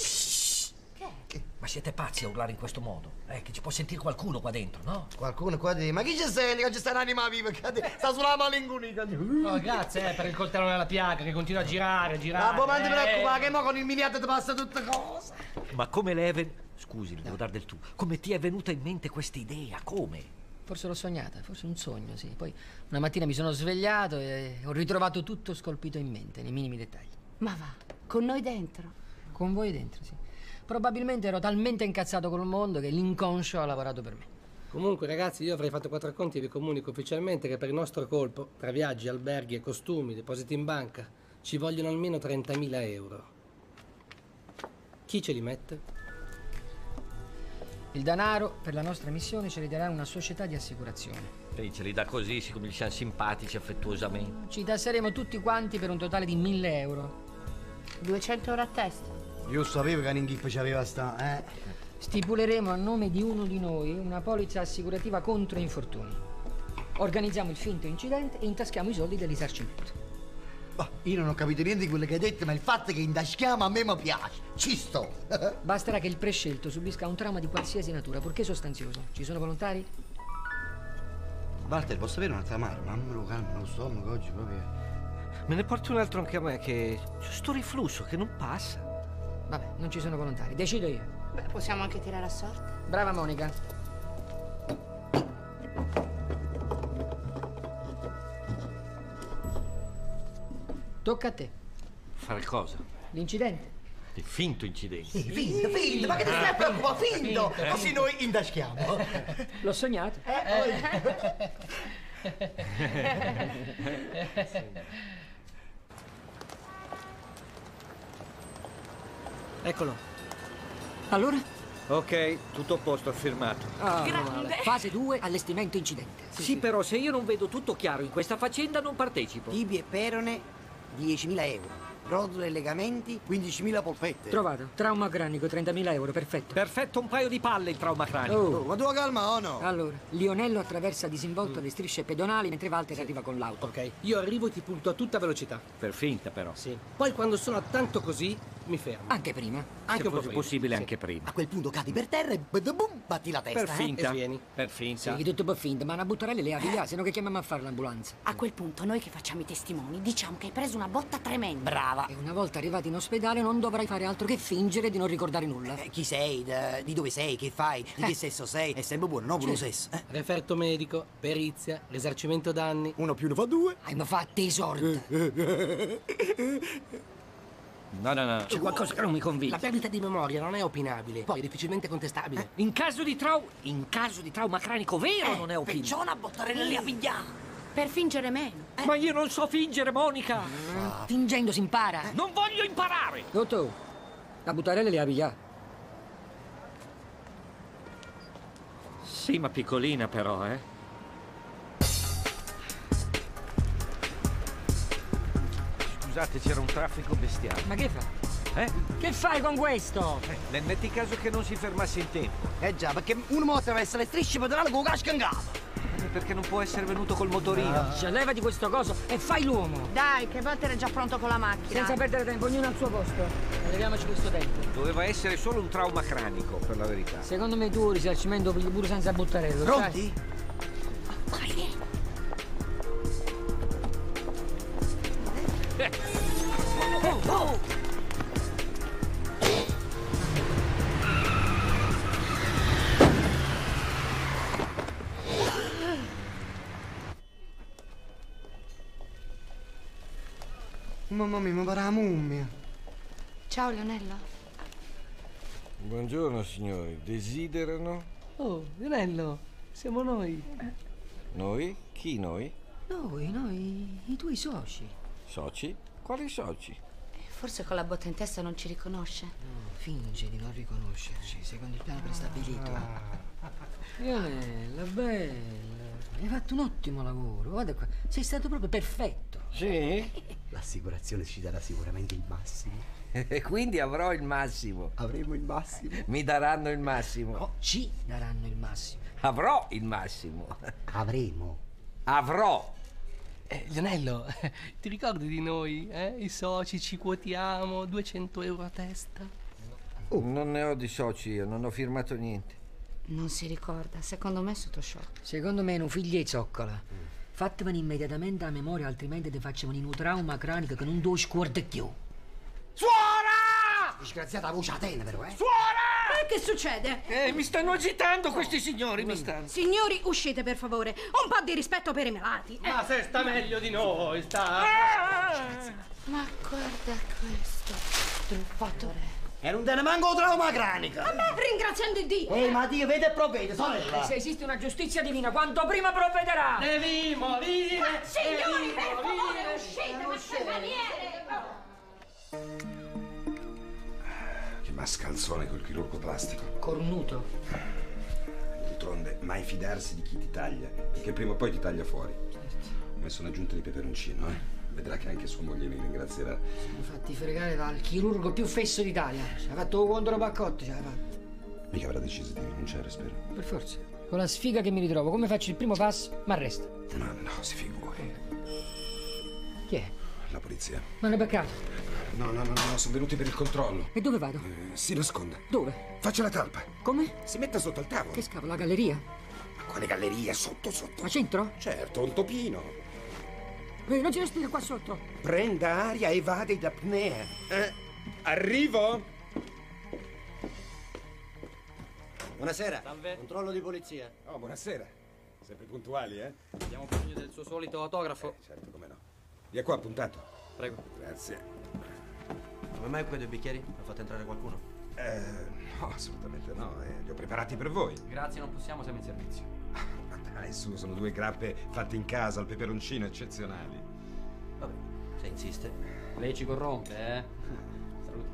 Ma siete pazzi a urlare in questo modo? Eh, che ci può sentire qualcuno qua dentro, no? Qualcuno qua di... Ma chi ci sente che ci sta un'anima viva? Che sta sulla malinconia. Oh, grazie eh, per il coltello nella piaga che continua a girare, a girare. Ma poi non ti eh. preoccupare che mo con il miliardo ti passa tutte cose. Ma come le è ven... Scusi, le devo dare del tu. Come ti è venuta in mente questa idea? Come? Forse l'ho sognata, forse un sogno, sì. Poi una mattina mi sono svegliato e ho ritrovato tutto scolpito in mente, nei minimi dettagli. Ma va, con noi dentro. Con voi dentro, sì. Probabilmente ero talmente incazzato col mondo che l'inconscio ha lavorato per me. Comunque, ragazzi, io avrei fatto quattro conti e vi comunico ufficialmente che per il nostro colpo, tra viaggi, alberghi e costumi, depositi in banca, ci vogliono almeno 30.000 euro. Chi ce li mette? Il denaro per la nostra missione ce li darà una società di assicurazione. Lei ce li dà così, siccome gli siamo simpatici affettuosamente. Ci tasseremo tutti quanti per un totale di 1.000 euro. 200 euro a testa. Io sapevo che Ninghip c'aveva sta, eh. Stipuleremo a nome di uno di noi una polizza assicurativa contro infortuni. Organizziamo il finto incidente e intaschiamo i soldi del risarcimento. Io non ho capito niente di quello che hai detto, ma il fatto che indaschiamo a me mi piace. Ci sto. Basterà che il prescelto subisca un trauma di qualsiasi natura, purché sostanzioso. Ci sono volontari? Walter, posso avere un'altra mano? Mamma lo calma lo stomaco oggi proprio. Me ne porti un altro anche a me che... C'è sto riflusso che non passa. Vabbè, non ci sono volontari. Decido io. Beh, possiamo anche tirare a sorte. Brava Monica. Tocca a te. Fare cosa? L'incidente. Il finto incidente. Sì, finto, finto, ma che ti stai a preoccupare? Finto! Finto. Così noi indaschiamo. L'ho sognato. Eccolo. Allora? Ok, tutto a posto, firmato. Ah, male. Fase 2, allestimento incidente. Sì, però se io non vedo tutto chiaro in questa faccenda non partecipo. Tibie e perone, 10.000 euro. Rotule e legamenti, 15.000 polpette. Trovato. Trauma cranico, 30.000 euro, perfetto. Perfetto, un paio di palle il trauma cranico. Oh. ma tu calma o no? Allora, Lionello attraversa disinvolto le strisce pedonali mentre Walter arriva con l'auto. Ok, io arrivo e ti punto a tutta velocità. Per finta, però. Sì. Poi quando sono a tanto così, mi fermo. Anche prima. Anche se un po' fosse prima. possibile Sì. anche prima. A quel punto cadi per terra e boom, batti la testa. Per eh? finta. E vieni. Per finta. Sì, tutto per finta, ma una buttarella le avvia, se no che chiamiamo a fare l'ambulanza. A quel punto, noi che facciamo i testimoni, diciamo che hai preso una botta tremenda. Brava. E una volta arrivati in ospedale non dovrai fare altro che fingere di non ricordare nulla. Eh, chi sei? Da- di dove sei? Che fai? Di che sesso sei? È sempre buono, no? Pure lo sesso. eh? Referto medico, perizia, risarcimento danni. Uno più uno fa due. Hai ma fatti esorda. No, no, no. C'è qualcosa che non mi convince. La perdita di memoria non è opinabile, poi è difficilmente contestabile. In caso di trau... In caso di trauma cranico vero non è opinione. Perciò una bottarella lì a pigliare. Per fingere meno. Ma io non so fingere, Monica. Fingendo si impara. Non voglio imparare. Dottor, la buttarella le avvia. Sì, ma piccolina però, eh. Scusate, c'era un traffico bestiale. Ma che fa? Eh? Che fai con questo? Eh, metti caso che non si fermasse in tempo. Eh già, perché uno mo attraversa le strisce pedonali con casca in gamba. Eh, Perché non può essere venuto col motorino. Cioè, levati questo coso e fai l'uomo. Dai, che Walter è già pronto con la macchina. Senza perdere tempo, ognuno al suo posto. Leviamoci questo tempo. Doveva essere solo un trauma cranico, per la verità. Secondo me tu risarcimento pigli pure senza buttarello. Pronti? Mamma mia, mi pare la mummia. Ciao, Leonello. Buongiorno signori, desiderano? Oh, Lionello, Siamo noi. Noi? Chi noi? Noi, noi, i tuoi soci. Soci? Quali soci? Forse con la botta in testa non ci riconosce. Finge di non riconoscerci, secondo il piano prestabilito. Leonella, bella. Hai fatto un ottimo lavoro. Guarda qua, sei stato proprio perfetto. Sì? L'assicurazione ci darà sicuramente il massimo. E quindi avrò il massimo. Avremo il massimo. Mi daranno il massimo. No, ci daranno il massimo. Avrò il massimo. Avremo. Avrò. Eh, Lionello, ti ricordi di noi? Eh? I soci ci quotiamo, 200 euro a testa. Oh, non ne ho di soci io, non ho firmato niente. Non si ricorda, secondo me è sotto shock. Secondo me non figli e zoccola. Fatevene immediatamente a memoria, altrimenti ti faccio un trauma cranico che non do scorda più. Suora! Disgraziata voce a tena, però, eh? Suora! Eh, che succede? Eh, mi stanno agitando questi signori, mi stanno. Signori, uscite per favore. Un po' di rispetto per i malati. eh. Ma se sta meglio di noi, sta. Ma guarda questo, truffatore. E non te ne manco trauma cranica. A me, ringraziando Dio. Ehi, ma Dio vede e provvede, sorella. Se esiste una giustizia divina, quanto prima provvederà! Devi morire! Ma signori, per favore, uscite, ma che maniere! Mascalzone col chirurgo plastico. Cornuto. D'altronde, mai fidarsi di chi ti taglia, perché prima o poi ti taglia fuori. Ho messo un'aggiunta di peperoncino, eh. Vedrà che anche sua moglie mi ringrazierà. Siamo fatti fregare dal chirurgo più fesso d'Italia. Ci ha fatto un contro paccotti, ci ha fatto. Mica avrà deciso di rinunciare, spero. Per forza. Con la sfiga che mi ritrovo, come faccio il primo passo? Ma arresta. No, no, si figuri. Chi è? La polizia. Non è peccato. No, no, no, no, sono venuti per il controllo. E dove vado? Eh, si nasconda. Dove? Faccia la talpa. Come? Si metta sotto il tavolo. Che scavo, la galleria? Ma quale galleria? Sotto, sotto. Ma centro? Certo, un topino. Eh, non ci respira qua sotto. Prenda aria e vada in apnea. Eh, arrivo? Buonasera. Salve. Controllo di polizia. Oh, buonasera. Sempre puntuali, eh? Abbiamo bisogno del suo solito autografo. Certo, come no. Via qua, appuntato. Prego. Grazie. Come mai quei due bicchieri? Ha fatto entrare qualcuno? Eh, no, assolutamente no. eh, li ho preparati per voi. Grazie, non possiamo, siamo in servizio. Ma dai, su, sono due grappe fatte in casa al peperoncino eccezionali. Vabbè, se insiste. Lei ci corrompe, eh? Saluti.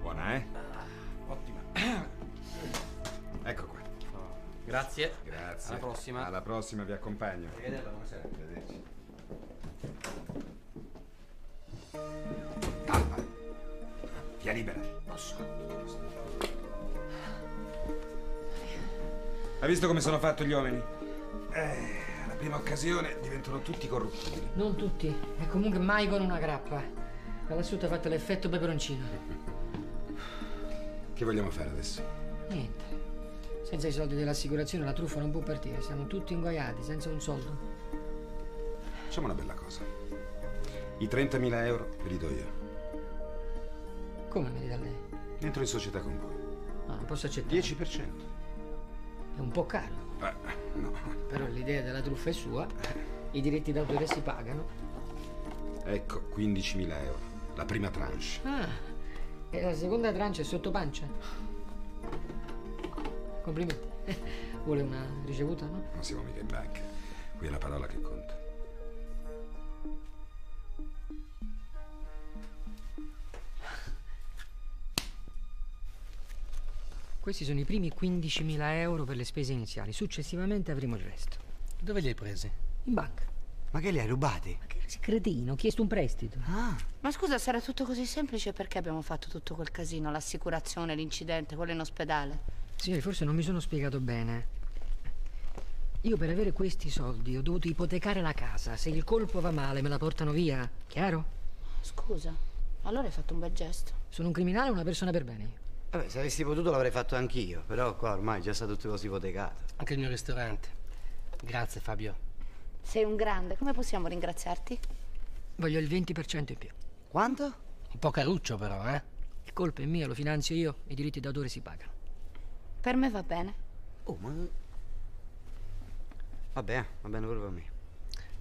Buona, eh? Ottima. ecco qua. Grazie. Grazie. Alla prossima. Alla prossima, vi accompagno. Arrivederla, buonasera. Arrivederci. Via libera. Posso? Hai visto come sono fatto gli uomini? Eh, alla prima occasione diventano tutti corruttibili. Non tutti. E comunque mai con una grappa. Lassù ti ha fatto l'effetto peperoncino. Che vogliamo fare adesso? Niente. Senza i soldi dell'assicurazione la truffa non può partire. Siamo tutti ingoiati, senza un soldo. Facciamo una bella cosa. I 30.000 euro ve li do io. Come me li dà lei? Entro in società con voi. No, non posso accettare. 10%. È un po' caro. Eh, no. Però l'idea della truffa è sua. I diritti d'autore si pagano. Ecco, 15.000 euro. La prima tranche. Ah, e la seconda trancia è sotto pancia. Complimenti. Vuole una ricevuta, no? Non siamo mica in banca. Qui è la parola che conta. Questi sono i primi 15.000 euro per le spese iniziali. Successivamente avremo il resto. Dove li hai presi? In banca. Ma che li hai rubati? Ma che cretino, ho chiesto un prestito. Ah. Ma scusa, se era tutto così semplice, perché abbiamo fatto tutto quel casino? L'assicurazione, l'incidente, quello in ospedale? Signori, forse non mi sono spiegato bene. Io per avere questi soldi ho dovuto ipotecare la casa. Se il colpo va male me la portano via. Chiaro? Scusa, allora hai fatto un bel gesto. Sono un criminale o una persona per bene? Vabbè, se avessi potuto l'avrei fatto anch'io, però qua ormai già sta tutte cose ipotecate. Anche il mio ristorante. Grazie Fabio. Sei un grande, come possiamo ringraziarti? Voglio il 20% in più. Quanto? Un po' caruccio però, eh? Il colpo è mio, lo finanzio io, i diritti d'autore si pagano. Per me va bene. Oh, ma... Vabbè, va bene pure per me.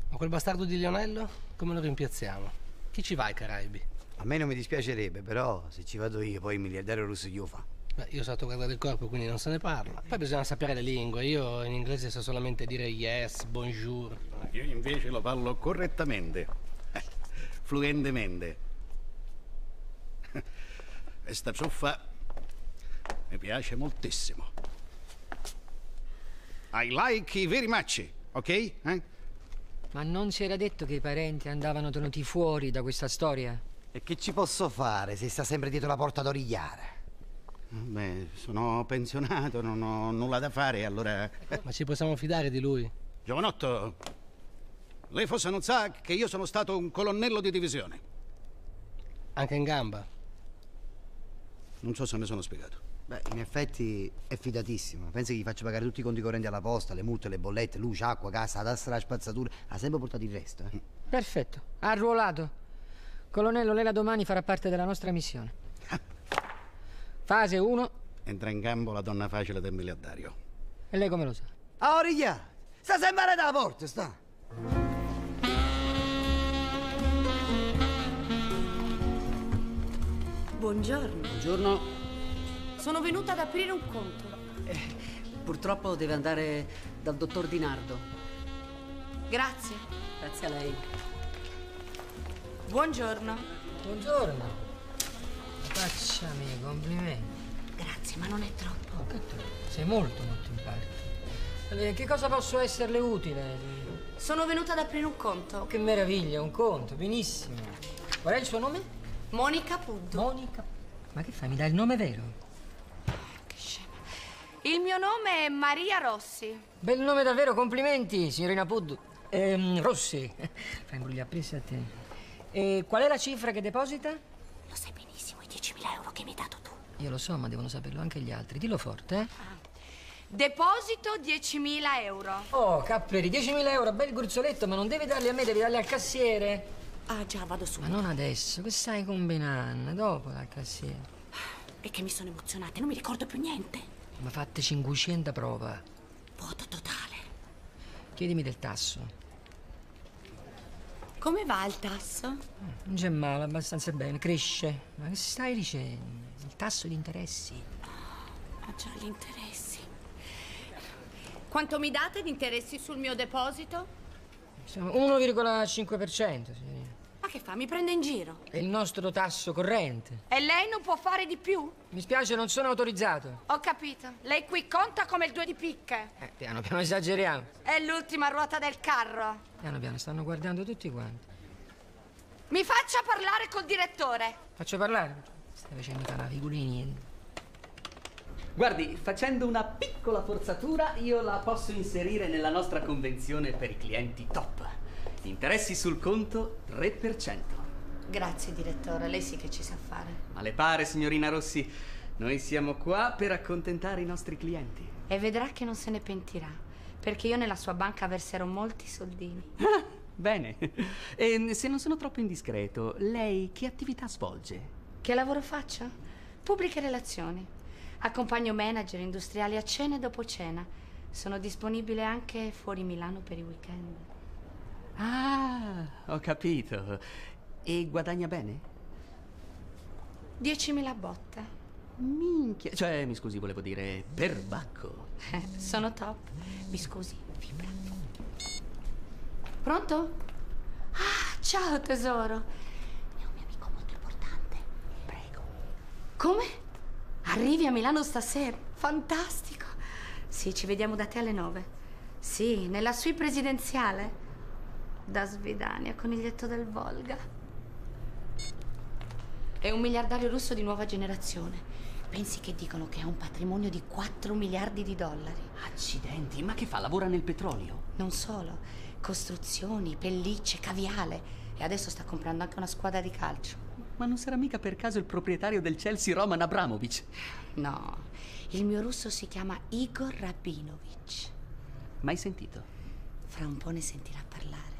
Ma quel bastardo di Lionello, come lo rimpiazziamo? Chi ci va ai Caraibi? A me non mi dispiacerebbe, però se ci vado io poi il miliardario russo glielo fa. Beh, io so guardare il corpo, quindi non se ne parla. Poi bisogna sapere le lingue. Io in inglese so solamente dire yes, bonjour. Io invece lo parlo correttamente, fluentemente. Questa ciuffa mi piace moltissimo. I like it very much, ok? Eh? Ma non si era detto che i parenti andavano tenuti fuori da questa storia? E che ci posso fare se sta sempre dietro la porta ad origliare? Beh, sono pensionato, non ho nulla da fare, allora... Ma ci possiamo fidare di lui? Giovanotto, lei forse non sa che io sono stato un colonnello di divisione. Anche in gamba? Non so se mi sono spiegato. Beh, in effetti è fidatissimo. Pensi che gli faccio pagare tutti i conti correnti alla posta, le multe, le bollette, luce, acqua, gas, la tassa, la spazzatura. Ha sempre portato il resto, eh. Perfetto. Arruolato. Colonnello, lei da domani farà parte della nostra missione. Fase 1. Entra in campo la donna facile del miliardario. E lei come lo sa? A origliare! Sta sempre dalla porta, sta! Buongiorno. Buongiorno. Sono venuta ad aprire un conto. Purtroppo deve andare dal dottor Di Nardo. Grazie. Grazie a lei. Buongiorno. Buongiorno. Facciami i complimenti. Grazie, ma non è troppo. Che tu? Sei molto, molto simpatico. Eh, Che cosa posso esserle utile? Sono venuta ad aprire un conto. Che meraviglia, un conto, benissimo. Qual è il suo nome? Monica Puddu. Monica. Ma che fai? Mi dai il nome vero? Il mio nome è Maria Rossi. Bel nome davvero, complimenti, signorina Puddu. Ehm, Rossi. Fai imbrogliare presa a te. E qual è la cifra che deposita? Lo sai benissimo, i 10.000 euro che mi hai dato tu. Io lo so, ma devono saperlo anche gli altri. Dillo forte, eh? Deposito 10.000 euro. Oh, Capperi, 10.000 euro, bel gruzzoletto, ma non devi darli a me, devi darli al cassiere. Ah, già, vado su. Ma non adesso, che stai combinando? Dopo dal cassiere. È che mi sono emozionata, non mi ricordo più niente. Ma fatte 500 prova. Voto totale. Chiedimi del tasso. Come va il tasso? Non c'è male, abbastanza bene, cresce. Ma che stai dicendo? Il tasso di interessi. Ah, già, gli interessi. Quanto mi date di interessi sul mio deposito? Siamo 1,5%, signorina. Ma che fa? Mi prende in giro? È il nostro tasso corrente. E lei non può fare di più? Mi spiace, non sono autorizzato. Ho capito. Lei qui conta come il due di picche. Eh, piano piano esageriamo. È l'ultima ruota del carro. Piano piano, stanno guardando tutti quanti. Mi faccia parlare col direttore. Faccio parlare? Stai facendo i canavigulini. Guardi, facendo una piccola forzatura, io la posso inserire nella nostra convenzione per i clienti top. Interessi sul conto 3%. Grazie, direttore, lei sì che ci sa fare. Ma le pare, signorina Rossi, noi siamo qua per accontentare i nostri clienti. E vedrà che non se ne pentirà. Perché io nella sua banca verserò molti soldini. Bene. E se non sono troppo indiscreto, lei che attività svolge? Che lavoro faccio? Pubbliche relazioni. Accompagno manager industriali a cena e dopo cena. Sono disponibile anche fuori Milano per i weekend. Ah, ho capito. E guadagna bene? 10.000 botte. Minchia. Cioè, mi scusi, volevo dire perbacco. Eh, sono top. Mi scusi, vibra. Pronto? Ah, ciao tesoro. È un mio amico molto importante. Prego. Come? Arrivi a Milano stasera? Fantastico. Sì, ci vediamo da te alle nove. Sì, nella suite presidenziale. Da Svedania, coniglietto del Volga. È un miliardario russo di nuova generazione. Pensi che dicono che ha un patrimonio di 4 miliardi di dollari. Accidenti, ma che fa? Lavora nel petrolio? Non solo, costruzioni, pellicce, caviale. E adesso sta comprando anche una squadra di calcio. Ma non sarà mica per caso il proprietario del Chelsea Roman Abramovic? No, il mio russo si chiama Igor Rabinovic. Mai sentito? Fra un po' ne sentirà parlare.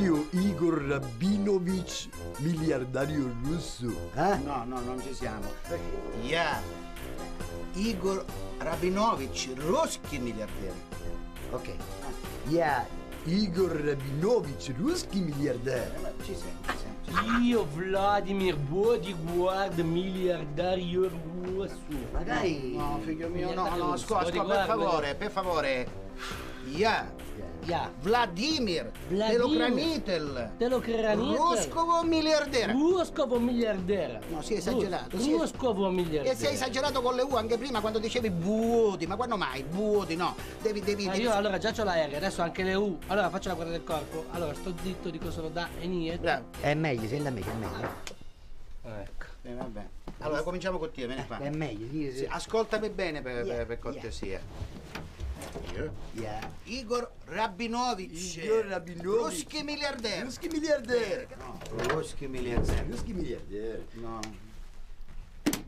Io, Igor Rabinovic, miliardario russo. Eh? No, no, non ci siamo. Ja, Igor Rabinovich, Roschi miliardiere. Ok. Ja, Igor Rabinovich, ruschi miliardario. Ci senti, Io Vladimir Bodyguard miliardario russo. Magari. No, figlio mio, no, no, ascolta, per favore, per favore. Ja. Vladimir. Vladimir. Telokranitel. Telokranitel. Roscovo miliardaire. Ruscovo miliardaire. No, si è esagerato. Rus- si è- Ruscovo miliardaire. E si è esagerato con le U anche prima quando dicevi buodi, ma quando mai? Buodi, no. Devi, devi, Ma devi- io allora già c'ho la R, adesso anche le U. Allora faccio la guardia del corpo. Allora sto zitto, dico solo da e niente. È meglio, senti a me che è meglio. Ecco. Eh, vabbè. Allora cominciamo con te, vieni qua. È meglio, sì, ascoltami bene per, Yeah, per- per cortesia. Io? Igor Rabinovich. Igor Rabinovich. Ruschi miliardaire. Ruschi miliardaire. No, Ruschi miliardaire. Ruschi miliardaire. No.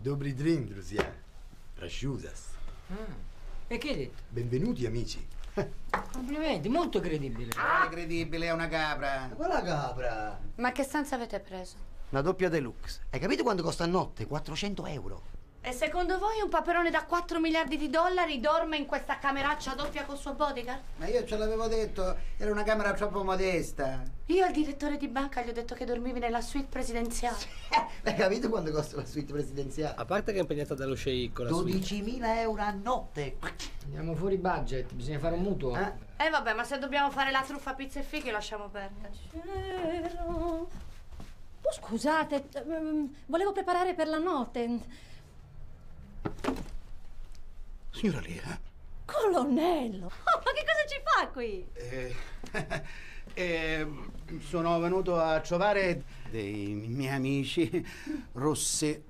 Dobri drink, друзья. Расciutas. E che hai detto? Benvenuti amici. Complimenti, molto credibile. Non è credibile, è una capra. Quella capra. Ma che stanza avete preso? Una doppia deluxe. Hai capito quanto costa a notte? 400 euro. E secondo voi un paperone da 4 miliardi di dollari dorme in questa cameraccia doppia col suo bodyguard? Ma io ce l'avevo detto, era una camera troppo modesta. Io al direttore di banca gli ho detto che dormivi nella suite presidenziale. Hai capito quanto costa la suite presidenziale? A parte che è impegnata dallo sceicco la suite. 12.000 euro a notte. Andiamo fuori budget, bisogna fare un mutuo. Eh vabbè, ma se dobbiamo fare la truffa pizza e fichi lasciamo perdere. Oh, scusate, ehm, volevo preparare per la notte. Signora Lia, Colonnello! Oh, ma che cosa ci fa qui? eh, eh, sono venuto a trovare dei miei amici rossi.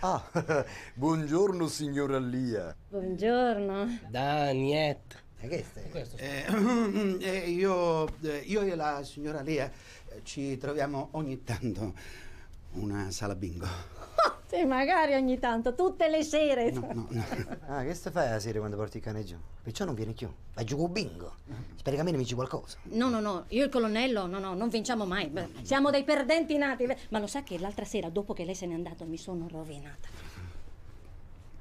Ah, buongiorno signora Lia. Buongiorno. Da niente. E che stai? Eh, eh, io, eh, io e la signora Lia ci troviamo ogni tanto una sala bingo. Sì, magari ogni tanto, tutte le sere. Ah, che stai fai la sera quando porti il cane giù? Perciò non vieni più. Vai giù con bingo. Speri che a me ne vinci qualcosa. No, no, no, io e il colonnello, no, no, non vinciamo mai. Beh, Siamo dei perdenti nati. Ma lo sa che l'altra sera, dopo che lei se n'è andato, mi sono rovinata.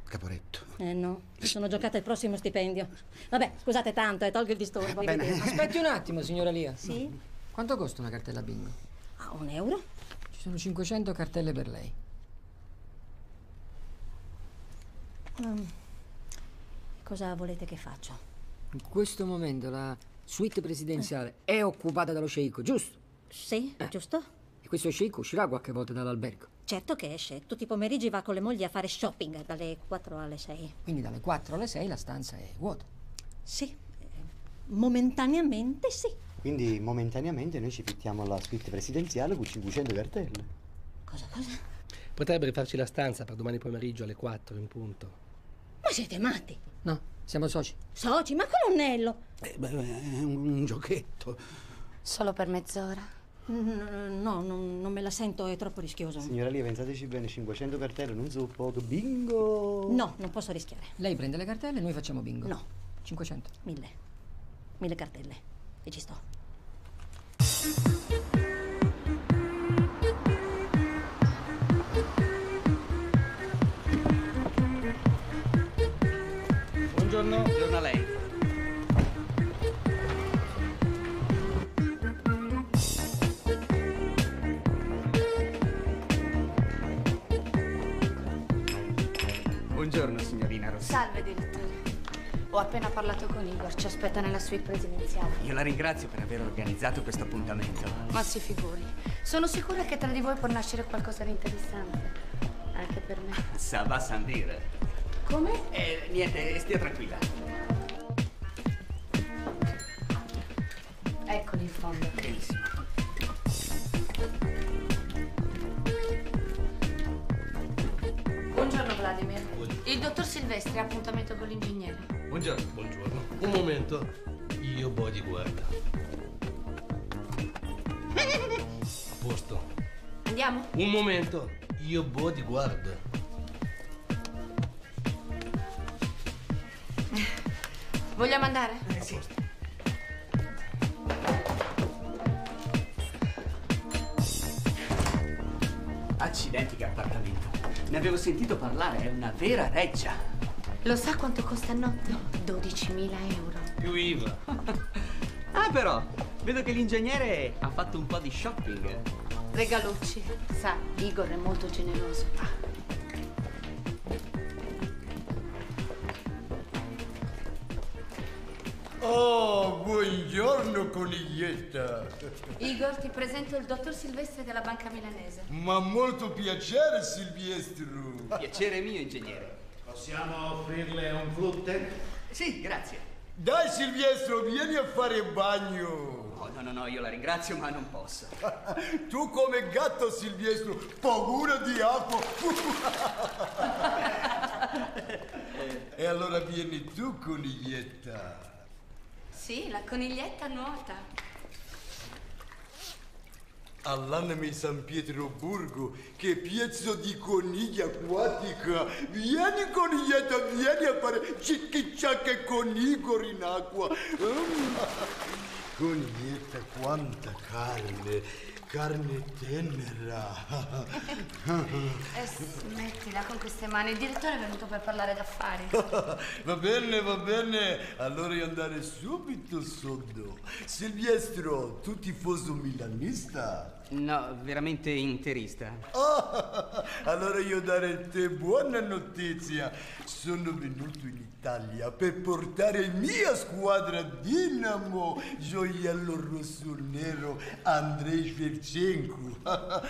Caporetto. Eh no, mi sono giocata il prossimo stipendio. Vabbè, scusate tanto, eh, tolgo il disturbo. arrivederci. Aspetti un attimo, signora Lia. Sì? Quanto costa una cartella bingo? Ah, un euro? Ci sono 500 cartelle per lei. Mm. Cosa volete che faccia? In questo momento la suite presidenziale è occupata dallo sceicco, giusto? Sì, giusto? E questo sceicco uscirà qualche volta dall'albergo. Certo che esce. Tutti i pomeriggi va con le mogli a fare shopping dalle 4 alle 6. Quindi dalle 4 alle 6 la stanza è vuota. Sì, eh, momentaneamente sì. Quindi momentaneamente noi ci fittiamo alla suite presidenziale con 500 cartelle. Cosa, cosa? Potrebbe rifarci la stanza per domani pomeriggio alle 4 in punto. Ma siete matti? No, siamo soci. Soci, ma colonnello! Eh, beh, è un, un giochetto. Solo per mezz'ora. No, no, non, non me la sento, è troppo rischioso. Signora Lia, pensateci bene, 500 cartelle non so poco. Bingo! No, non posso rischiare. Lei prende le cartelle e noi facciamo bingo. No. 500. Mille. Mille cartelle. E ci sto. Buongiorno. Buongiorno a lei. Buongiorno, signorina Rossi. Salve, direttore. Ho appena parlato con Igor, ci aspetta nella suite presidenziale. Io la ringrazio per aver organizzato questo appuntamento. Ma si figuri. Sono sicura che tra di voi può nascere qualcosa di interessante. Anche per me. Ça va sans dire. Come? Eh, niente, stia tranquilla. Eccoli in fondo. Benissimo. Buongiorno, Vladimir. Il dottor Silvestri ha appuntamento con l'ingegnere. Buongiorno. Buongiorno. Un momento. Io bodyguard. A posto. Andiamo? Un momento. Io bodyguard. Vogliamo andare? Eh, sì. Accidenti che appartamento. Ne avevo sentito parlare, è una vera reggia. Lo sa quanto costa a notte? 12.000 euro. Più IVA. Ah, però, vedo che l'ingegnere ha fatto un po' di shopping. Regalucci. Sa, Igor è molto generoso. Oh, buongiorno coniglietta. Igor, ti presento il dottor Silvestri della Banca Milanese. Ma molto piacere, Silviestro. Piacere mio, ingegnere. Possiamo offrirle un flutte? Sì, grazie. Dai, Silviestro, vieni a fare bagno. Oh, no, no, no, io la ringrazio, ma non posso. Tu come gatto, Silviestro, paura di acqua. e allora vieni tu, coniglietta. Sì, la coniglietta nuota. All'anime San Pietroburgo, che pezzo di coniglia acquatica! Vieni coniglietta, vieni a fare cicchi ciacche con Igor in acqua! Mm. Coniglietta, quanta carne! Carne tenera! E smettila con queste mani, il direttore è venuto per parlare d'affari. va bene, va bene, allora io andare subito sotto. Silvestro, tu tifoso milanista? No, veramente interista. Allora io dare te buona notizia. Sono venuto in Italia per portare mia squadra Dinamo, gioiello rosso nero Andrei Shevchenko.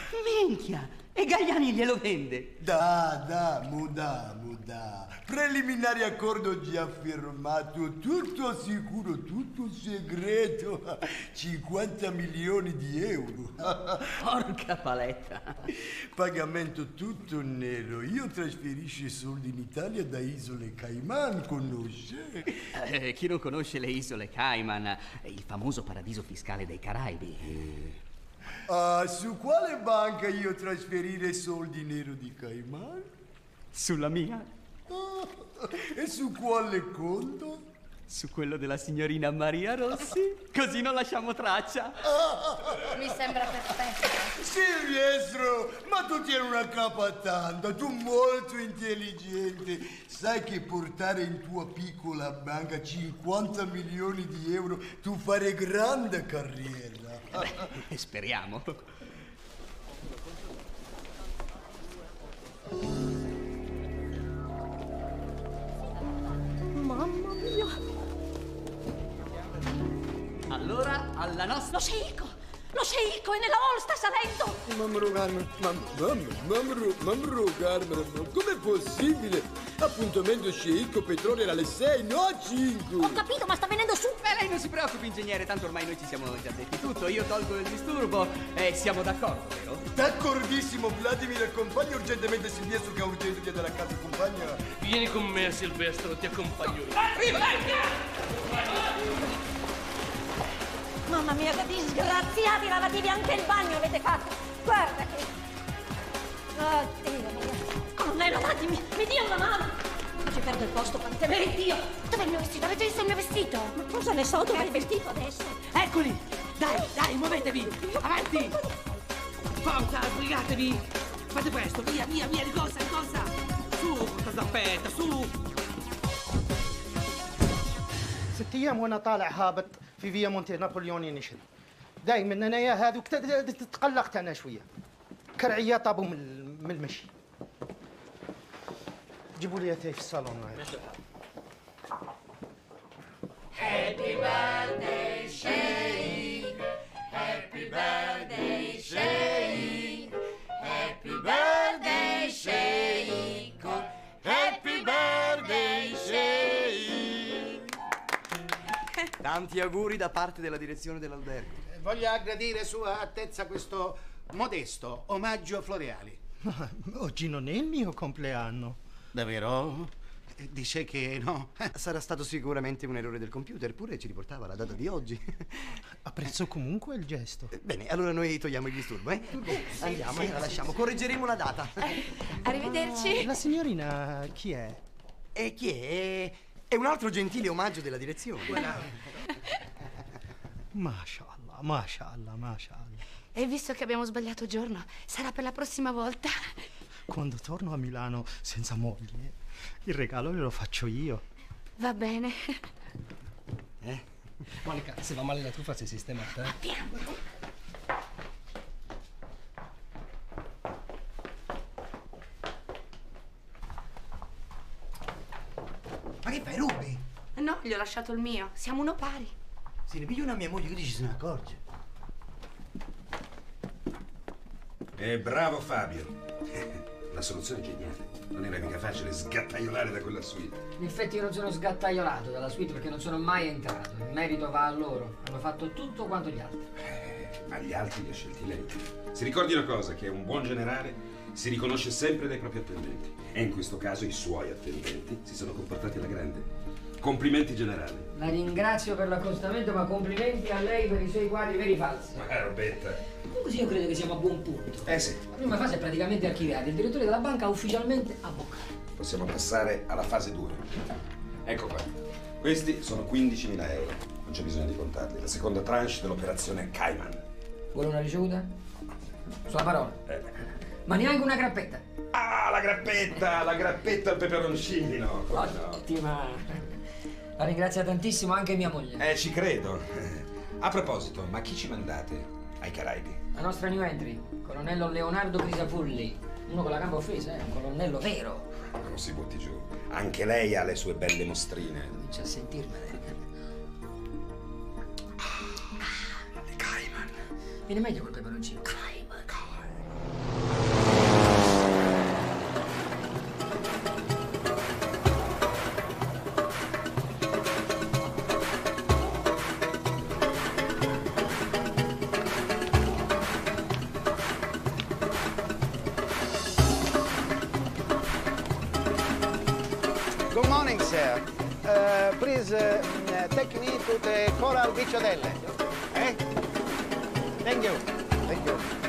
Minchia! E Gagliani glielo vende? Da, da, muda, muda. Preliminare accordo già firmato, tutto sicuro, tutto segreto. 50 milioni di euro. Porca paletta. Pagamento tutto nero. Io trasferisco soldi in Italia da Isole Cayman, conosce? Eh, chi non conosce le isole Cayman, il famoso paradiso fiscale dei Caraibi? Ah, su quale banca io trasferire soldi nero di Cayman? Sulla mia? Ah, e su quale conto? Su quello della signorina Maria Rossi? Così non lasciamo traccia. Mi sembra perfetto. Silvestro, ma tu tieni una capa tanta, tu molto intelligente. Sai che portare in tua piccola banca 50 milioni di euro tu fare grande carriera. Beh, speriamo. Mamma Allora, alla nostra... Lo sceicco! Lo sceicco è nella hall, sta salendo! Mamro Carmen, mam, mam, mamro, mamro Carmen, ma com'è possibile? Appuntamento sceicco petrolio alle 6, no a 5. Ho capito, ma sta venendo su! Beh, lei non si preoccupi, ingegnere, tanto ormai noi ci siamo già detti tutto. Io tolgo il disturbo e siamo d'accordo, vero? D'accordissimo, Vladimir, accompagna urgentemente Silvestro che ha urgenza di andare a casa, compagna. Vieni con me, Silvestro, ti accompagno. Mamma mia, che disgraziati lavativi anche il bagno avete fatto! Guarda che... Oddio mio! Colonnello, datemi, mi dia una mano! Ci perdo il posto quante volte! Dio! Dov'è il mio vestito? Avete visto il mio vestito? Ma cosa ne so, dove hai il vestito adesso? Eccoli! Dai, dai, muovetevi! Avanti! Forza, sbrigatevi! Fate presto, via, via, via, di corsa, di corsa! Su, cosa aspetta, su! ست ايام وانا طالع هابط في فيا مونتي نابليوني نيشن دائما انايا هذوك تقلقت أنا شوية. كرعية طابو من المشي. جيبوا لي اتاي في الصالون. هابي بيرثدي شاهين هابي بيرثدي شاهين هابي بيرثدي شاهين هابي بيرثدي شاهين Tanti auguri da parte della direzione dell'albergo. Voglio aggradire Sua Altezza questo modesto omaggio floreali. Ma oggi non è il mio compleanno. Davvero? Eh, Dice che no. Sarà stato sicuramente un errore del computer, eppure ci riportava la data di oggi. Apprezzo comunque il gesto. Bene, allora noi togliamo il disturbo, eh? Andiamo, la lasciamo. Correggeremo la data. Arrivederci. La signorina chi è? E chi è? È un altro gentile omaggio della direzione. Mashallah, mashallah, mashallah. E visto che abbiamo sbagliato giorno, sarà per la prossima volta. Quando torno a Milano senza moglie, il regalo glielo faccio io. Va bene. Eh? Monica, se va male la truffa si sistemata. Eh? Ma che fai, rubi? No, gli ho lasciato il mio. Siamo uno pari. Se ne piglia una mia moglie così ci se ne accorge. E bravo Fabio. La soluzione è geniale. Non era mica facile sgattaiolare da quella suite. In effetti io non sono sgattaiolato dalla suite perché non sono mai entrato. Il merito va a loro. Hanno fatto tutto quanto gli altri. Ma gli altri li ha scelti lei. Si ricordi una cosa, che un buon generale si riconosce sempre dai propri attendenti. E in questo caso i suoi attendenti si sono comportati alla grande. Complimenti generali. La ringrazio per l'accostamento, ma complimenti a lei per i suoi quadri veri falsi. Ma Robetta. Così io credo che siamo a buon punto. Eh sì, La prima fase è praticamente archiviata. Il direttore della banca ha ufficialmente avvocato. possiamo passare alla fase 2. Ecco qua. Questi sono 15.000 euro. Non c'è bisogno di contarli. La seconda tranche dell'operazione Cayman. Vuole una ricevuta? Sulla parola. Eh. Ma neanche una grappetta. Ah, la grappetta! La grappetta al peperoncino! Come no? La ringrazia tantissimo anche mia moglie. Eh, ci credo. A proposito, ma chi ci mandate ai Caraibi? La nostra new entry, colonnello Leonardo Crisafulli. Uno con la gamba offesa, è un colonnello vero. Non si butti giù. Anche lei ha le sue belle mostrine. Comincia a sentirmene. Le Cayman. Viene meglio col peperoncino. Please uh, take me to the Coral Beach Hotel. Eh? Thank you. Thank you.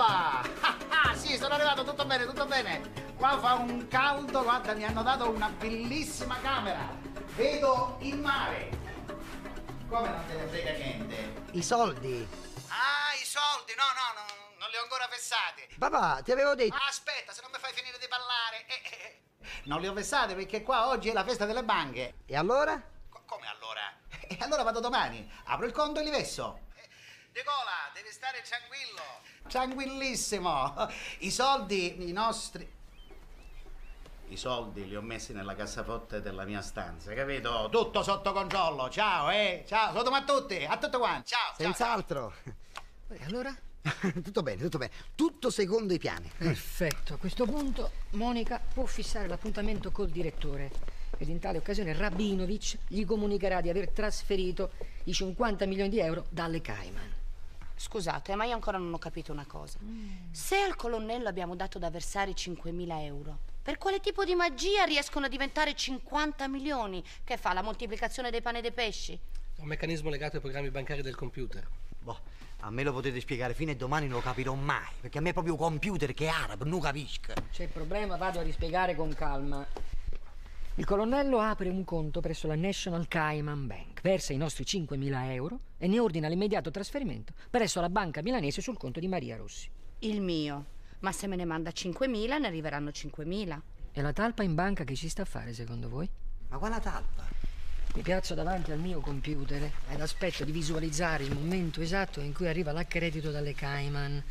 Ehi Nicola! Ah, ah, sì, sono arrivato, tutto bene, tutto bene. Qua fa un caldo, guarda, mi hanno dato una bellissima camera. Vedo il mare. Come non te ne frega niente? I soldi. Ah, i soldi, no, no, no, non li ho ancora vessati. Papà, ti avevo detto. Ah, aspetta, se non mi fai finire di parlare. Eh, eh, eh. Non li ho vessati perché qua oggi è la festa delle banche. E allora? Co- come allora? E allora vado domani, apro il conto e li vesso. Eh, Nicola, devi stare tranquillo. Tranquillissimo. I soldi, i nostri... I soldi li ho messi nella cassaforte della mia stanza, capito? Tutto sotto controllo. Ciao, eh. Ciao, saluto a tutti, a tutti quanti. Ciao. ciao, Senz'altro. E allora? tutto bene, tutto bene. Tutto secondo i piani. Perfetto, a questo punto Monica può fissare l'appuntamento col direttore ed in tale occasione Rabinovic gli comunicherà di aver trasferito i 50 milioni di euro dalle Cayman. Scusate, ma io ancora non ho capito una cosa. Se al colonnello abbiamo dato da versare 5.000 euro, per quale tipo di magia riescono a diventare 50 milioni? Che fa la moltiplicazione dei pane e dei pesci? È un meccanismo legato ai programmi bancari del computer. Boh, a me lo potete spiegare fino a domani non lo capirò mai. Perché a me è proprio computer che è arabo, non capisco. C'è il problema, vado a rispiegare con calma. Il colonnello apre un conto presso la National Cayman Bank, versa i nostri 5.000 euro e ne ordina l'immediato trasferimento presso la banca milanese sul conto di Maria Rossi. Il mio. Ma se me ne manda 5.000, ne arriveranno 5.000. E la talpa in banca che ci sta a fare secondo voi? Ma quale talpa? Mi piazzo davanti al mio computer ed aspetto di visualizzare il momento esatto in cui arriva l'accredito dalle Cayman.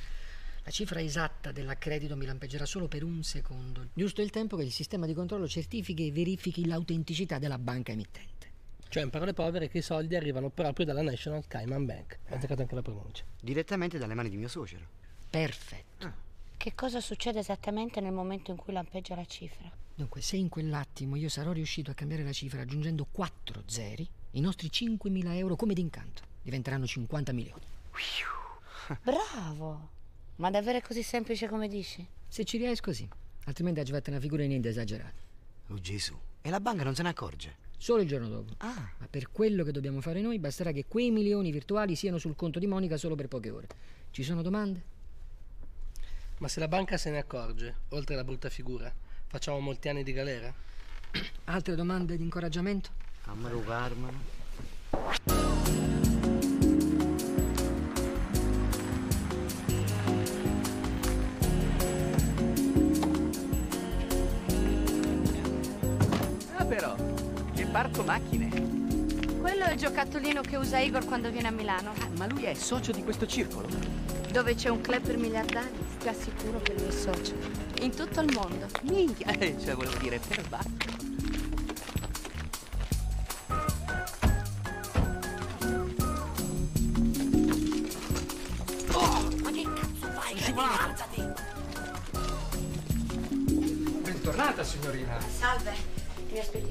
La cifra esatta dell'accredito mi lampeggerà solo per un secondo, giusto il tempo che il sistema di controllo certifichi e verifichi l'autenticità della banca emittente. Cioè, in parole povere, che i soldi arrivano proprio dalla National Cayman Bank. Ho azzeccato anche la pronuncia. Direttamente dalle mani di mio suocero. Perfetto. Che cosa succede esattamente nel momento in cui lampeggia la cifra? Dunque, se in quell'attimo io sarò riuscito a cambiare la cifra aggiungendo 4 zeri, i nostri 5.000 euro come d'incanto diventeranno 50 milioni. Bravo! Ma davvero è così semplice come dici? Se ci riesco, sì. Altrimenti agivate una figura niente esagerata. Oh Gesù. E la banca non se ne accorge? Solo il giorno dopo. Ah. Ma per quello che dobbiamo fare noi basterà che quei milioni virtuali siano sul conto di Monica solo per poche ore. Ci sono domande? Ma se la banca se ne accorge, oltre alla brutta figura, facciamo molti anni di galera? Altre domande di incoraggiamento? Amaro Carmano. Che parco macchine. Quello è il giocattolino che usa Igor quando viene a Milano. Ma lui è socio di questo circolo. Dove c'è un club per miliardari, ti assicuro che lui è socio. In tutto il mondo. Minchia, eh, cioè volevo dire perbacco. Oh, ma che cazzo fai? Alzati! Bentornata, signorina. Salve, mi aspetti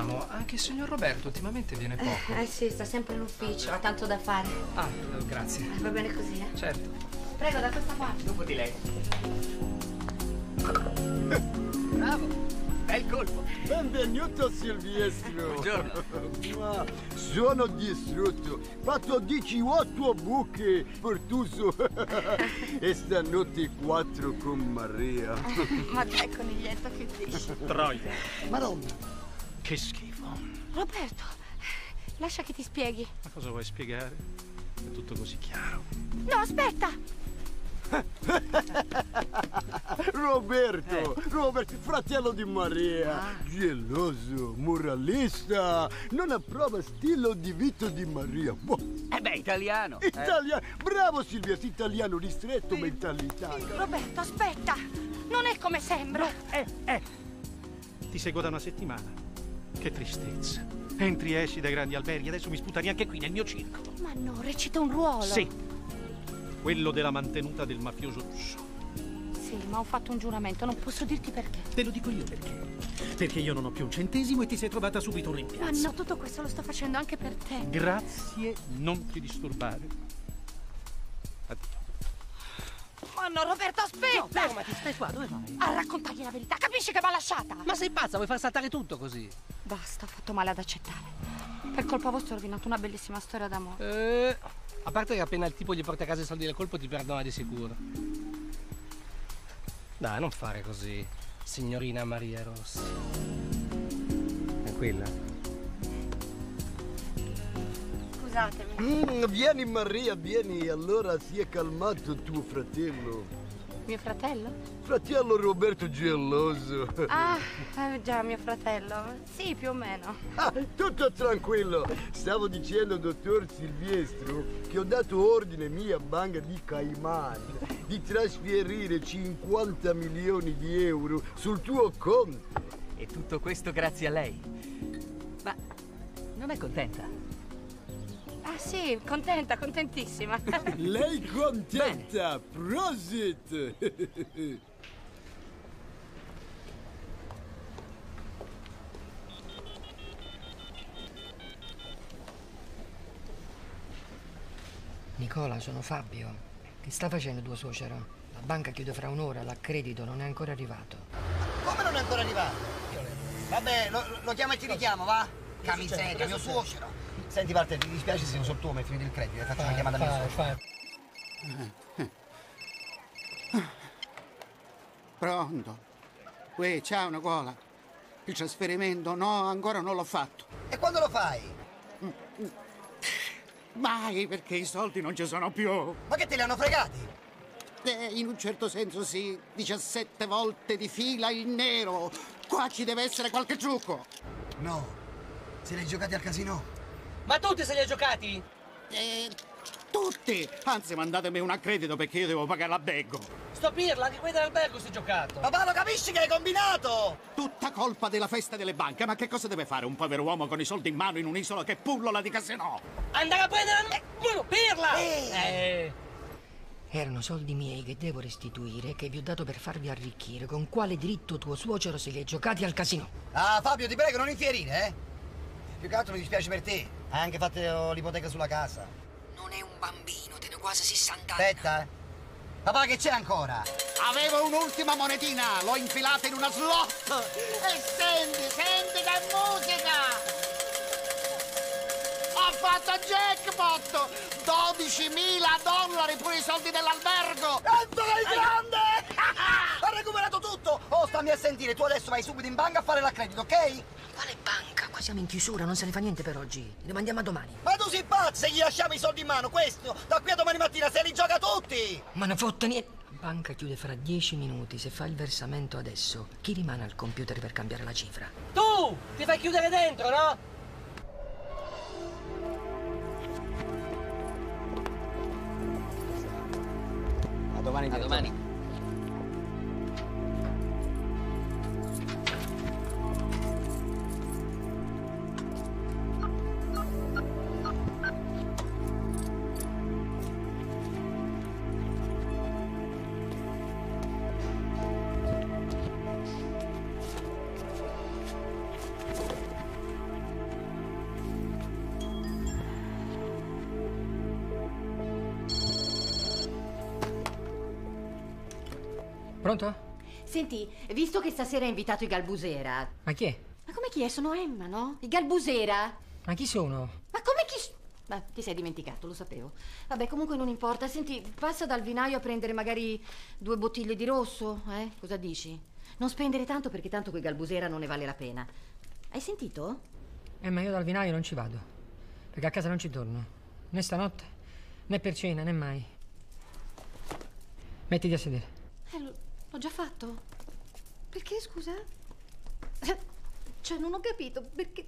che vediamo. Anche il signor Roberto ultimamente viene poco. Eh sì, sta sempre in ufficio, ha tanto da fare. Ah, eh, grazie. Eh, Va bene così, eh? Certo. Prego, da questa parte. Dopo di lei. Bravo, bel colpo. Benvenuto Silvestro. Buongiorno. Ma sono distrutto. Fatto 18 buche per tuso. e stanotte 4 con Maria. Ma dai, coniglietto, che dici? Troia. Madonna. Che schifo. Roberto, lascia che ti spieghi. Ma cosa vuoi spiegare? È tutto così chiaro. No, aspetta! Roberto, Roberto, fratello di Maria, geloso, moralista, non approva stile di vita di Maria. Boh. Eh beh, italiano. eh. Italiano, bravo Silvia, italiano ristretto mentalità. Roberto, aspetta! Non è come sembra. Eh, eh. Ti seguo da una settimana. Che tristezza. Entri e esci dai grandi alberghi, adesso mi sputani anche qui nel mio circo. Ma no, recita un ruolo. Sì. Quello della mantenuta del mafioso russo. Sì, ma ho fatto un giuramento, non posso dirti perché. Te lo dico io perché. Perché io non ho più un centesimo e ti sei trovata subito lì in Ma no, tutto questo lo sto facendo anche per te. Grazie, non ti disturbare. Ma no, Roberto, aspetta! fermati, stai qua, dove vai? A raccontargli la verità, capisci che ha lasciata? Ma sei pazza, vuoi far saltare tutto così? Basta, ho fatto male ad accettare. Per colpa vostra ho rovinato una bellissima storia d'amore. Eh, a parte che appena il tipo gli porta a casa i soldi del colpo ti perdona di sicuro. Dai, non fare così, signorina Maria Rossi. Tranquilla. Scusatemi. Mm, vieni Maria, vieni, allora si è calmato tuo fratello. Mio fratello? Fratello Roberto geloso. Ah, eh, già, mio fratello. Sì, più o meno. Ah, tutto tranquillo. Stavo dicendo, dottor Silvestro, che ho dato ordine mia banca di Cayman di trasferire 50 milioni di euro sul tuo conto. E tutto questo grazie a lei. Ma non è contenta? Ah sì, contenta, contentissima. Lei contenta? Prosit! Nicola, sono Fabio. Che sta facendo tuo suocero? La banca chiude fra un'ora, l'accredito non è ancora arrivato. Come non è ancora arrivato? Vabbè, lo, lo chiamo e ti richiamo, va? Camiseria, mio suocero. Senti, Walter, ti dispiace se uso il tuo, mi è finito il credito, faccio una chiamata a mio suocero. Pronto? Uè, ciao Nicola. Il trasferimento no, ancora non l'ho fatto. E quando lo fai? Mai, perché i soldi non ci sono più. Ma che te li hanno fregati? Eh, in un certo senso sì, 17 volte di fila il nero. Qua ci deve essere qualche trucco. No, se li hai giocati al casino? Ma tutti se li hai giocati? Eh, tutti! Anzi, mandatemi un accredito perché io devo pagare l'albergo. Sto pirla, anche quelli dell'albergo si è giocato. Papà, lo capisci che hai combinato? Tutta colpa della festa delle banche, ma che cosa deve fare un povero uomo con i soldi in mano in un'isola che pullola di casino? Andare a prendere la... Eh, pirla! Eh. Erano soldi miei che devo restituire, che vi ho dato per farvi arricchire. Con quale diritto tuo suocero se li hai giocati al casino? Ah, Fabio, ti prego, non infierire, eh? Più che altro mi dispiace per te. Hai anche fatto l'ipoteca sulla casa. Non è un bambino, te ne ho quasi 60 anni. Aspetta, eh. Papà, che c'è ancora? Avevo un'ultima monetina, l'ho infilata in una slot. E senti, senti che musica! Ho fatto jackpot! 12.000 dollari pure i soldi dell'albergo! E vai grande! ha recuperato tutto! Oh, stammi a sentire, tu adesso vai subito in banca a fare l'accredito, ok? Quale banca? Qua siamo in chiusura, non se ne fa niente per oggi. Ne mandiamo a domani. Ma tu sei pazzo se gli lasciamo i soldi in mano, questo! Da qui a domani mattina se li gioca tutti! Ma ne fotte niente. Banca chiude fra dieci minuti. Se fa il versamento adesso, chi rimane al computer per cambiare la cifra? Tu! Ti fai chiudere dentro, no? A domani, Pronto? Senti, visto che stasera hai invitato i Galbusera. Ma chi è? Ma come chi è? Sono Emma, no? I Galbusera? Ma chi sono? Ma come chi. Ma ti sei dimenticato, lo sapevo. Vabbè, comunque non importa. Senti, passa dal vinaio a prendere magari due bottiglie di rosso, eh? Cosa dici? Non spendere tanto perché tanto quei Galbusera non ne vale la pena. Hai sentito? Eh, ma io dal vinaio non ci vado. Perché a casa non ci torno. Né stanotte, né per cena, né mai. Mettiti a sedere. Eh, l'ho già fatto. Perché, scusa? Cioè, non ho capito. Perché.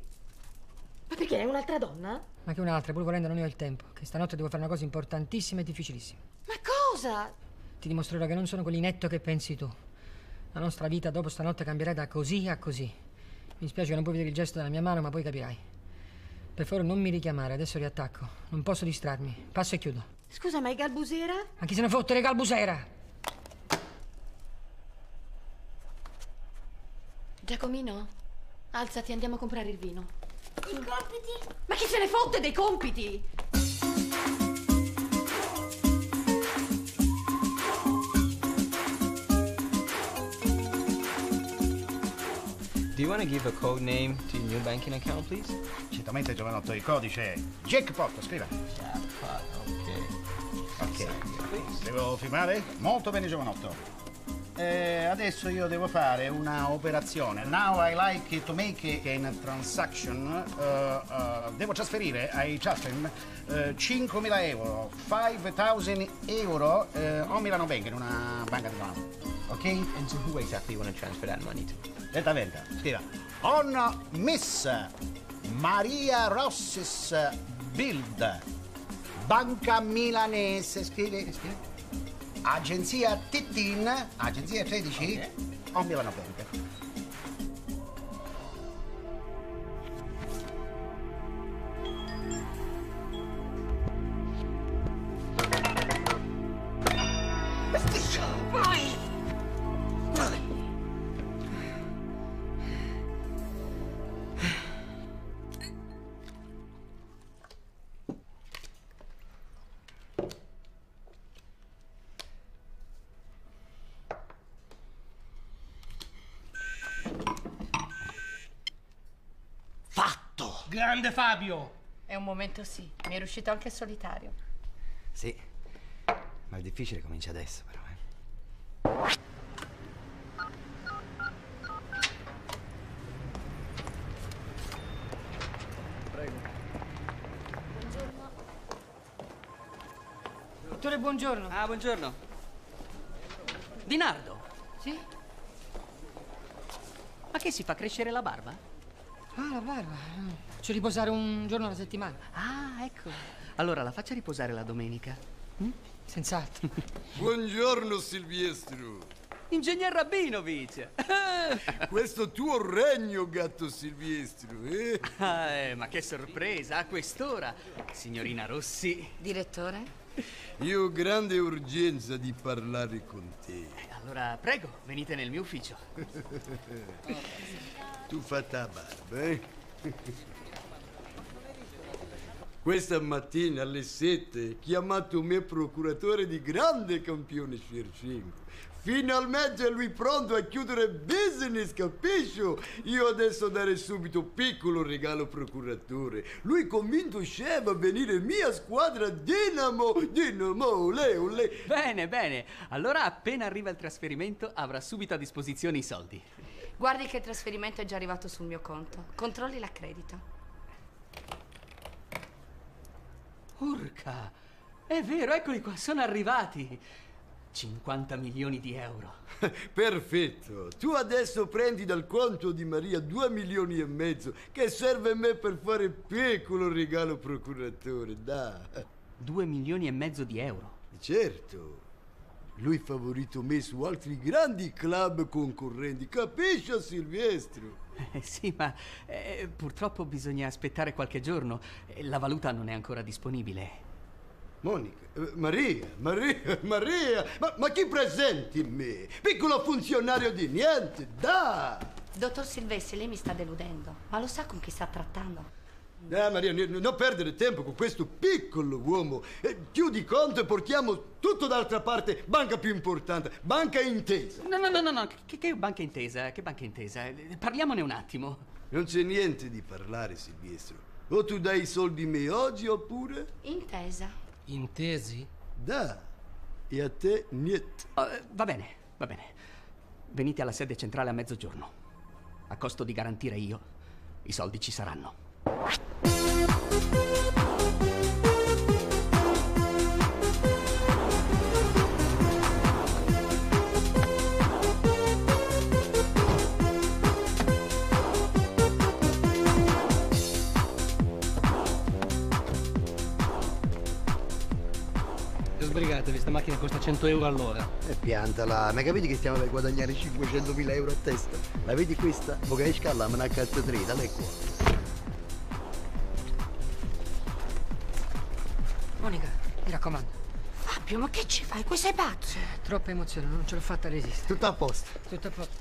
Ma perché è un'altra donna? Ma che un'altra, pur volendo non ne ho il tempo. Che stanotte devo fare una cosa importantissima e difficilissima. Ma cosa? Ti dimostrerò che non sono quell'inetto che pensi tu. La nostra vita dopo stanotte cambierà da così a così. Mi spiace che non puoi vedere il gesto della mia mano, ma poi capirai. Per favore non mi richiamare, adesso riattacco. Non posso distrarmi. Passo e chiudo. Scusa, ma i Galbusera? Ma chi se ne fotte, regal busera? Giacomino, alzati, andiamo a comprare il vino. I compiti? Ma chi se ne fotte dei compiti? Do you want to give a code name to your new banking account, please? Certamente, giovanotto, il codice è jackpot, scriva. ok. Ok. Devo firmare? Molto bene, giovanotto. Eh, adesso io devo fare una operazione. Now I like to make a transaction. Eh, eh, devo trasferire ai Justin eh, 5.000 euro, 5.000 euro a Milano Bank, in una banca di Milano. Ok? And to who exactly you want to transfer that money to? Lenta, scriva. On Miss Maria Rossis Bild, Banca Milanese, scrive, scrive. Agenzia Tittin, agenzia 13, o Milano Bank. Grande Fabio! È un momento sì, mi è riuscito anche solitario. Sì, ma il difficile comincia adesso, però. eh. Dottore, buongiorno. Ah, buongiorno. Dinardo. Sì? Ma che si fa crescere la barba? Ah, la barba. Ci riposare un giorno alla settimana. Ah, ecco. Allora la faccia riposare la domenica. Mm? Senz'altro. Buongiorno Silvestro. Ingegner Rabinovic. Questo tuo regno, gatto Silvestro, eh? Ah, eh, ma che sorpresa, a quest'ora. Signorina Rossi. Direttore? Io ho grande urgenza di parlare con te. Allora, prego, venite nel mio ufficio. tu fatta la barba, eh? Questa mattina alle 7 chiamato me procuratore di grande campione Schercingo. Finalmente lui pronto a chiudere business, capisci? Io adesso dare subito piccolo regalo procuratore. Lui convinto chef a venire mia squadra Dinamo, Dinamo, ole, ole. Bene, bene. Allora appena arriva il trasferimento avrà subito a disposizione i soldi. Guardi che il trasferimento è già arrivato sul mio conto. Controlli l'accredito. Urca! È vero, eccoli qua, sono arrivati. 50 milioni di euro. Perfetto. Tu adesso prendi dal conto di Maria due milioni e mezzo che serve a me per fare piccolo regalo procuratore, da. Due milioni e mezzo di euro. Certo. Lui favorito me su altri grandi club concorrenti, capisci Silvestro? Eh, sì, ma eh, purtroppo bisogna aspettare qualche giorno. La valuta non è ancora disponibile. Monica, eh, Maria, Maria, Maria, ma, ma chi presenti me? Piccolo funzionario di niente, da! Dottor Silvestri, lei mi sta deludendo. Ma lo sa con chi sta trattando? Ah, Maria, non perdere tempo con questo piccolo uomo. Eh, chiudi conto e portiamo tutto d'altra parte. Banca più importante, banca intesa. No, no, no, no, no. Che, che banca intesa? Che banca intesa? Eh, Parliamone un attimo. Non c'è niente di parlare, Silvestro. O tu dai i soldi a me oggi oppure... Intesa. Intesi? Da. E a te niente. Eh, va bene, va bene. Venite alla sede centrale a mezzogiorno. A costo di garantire io, i soldi ci saranno. Sbrigatevi, sta macchina costa 100 euro all'ora. E piantala, ma capite che stiamo per guadagnare 500.000 euro a testa? La vedi questa? Poca che scala, me ne accazzo tre, lei qua. Monica, mi raccomando. Fabio, ma che ci fai? Qui sei pazzo? Troppa emozione, non ce l'ho fatta resistere. Tutto a posto. Tutto a posto.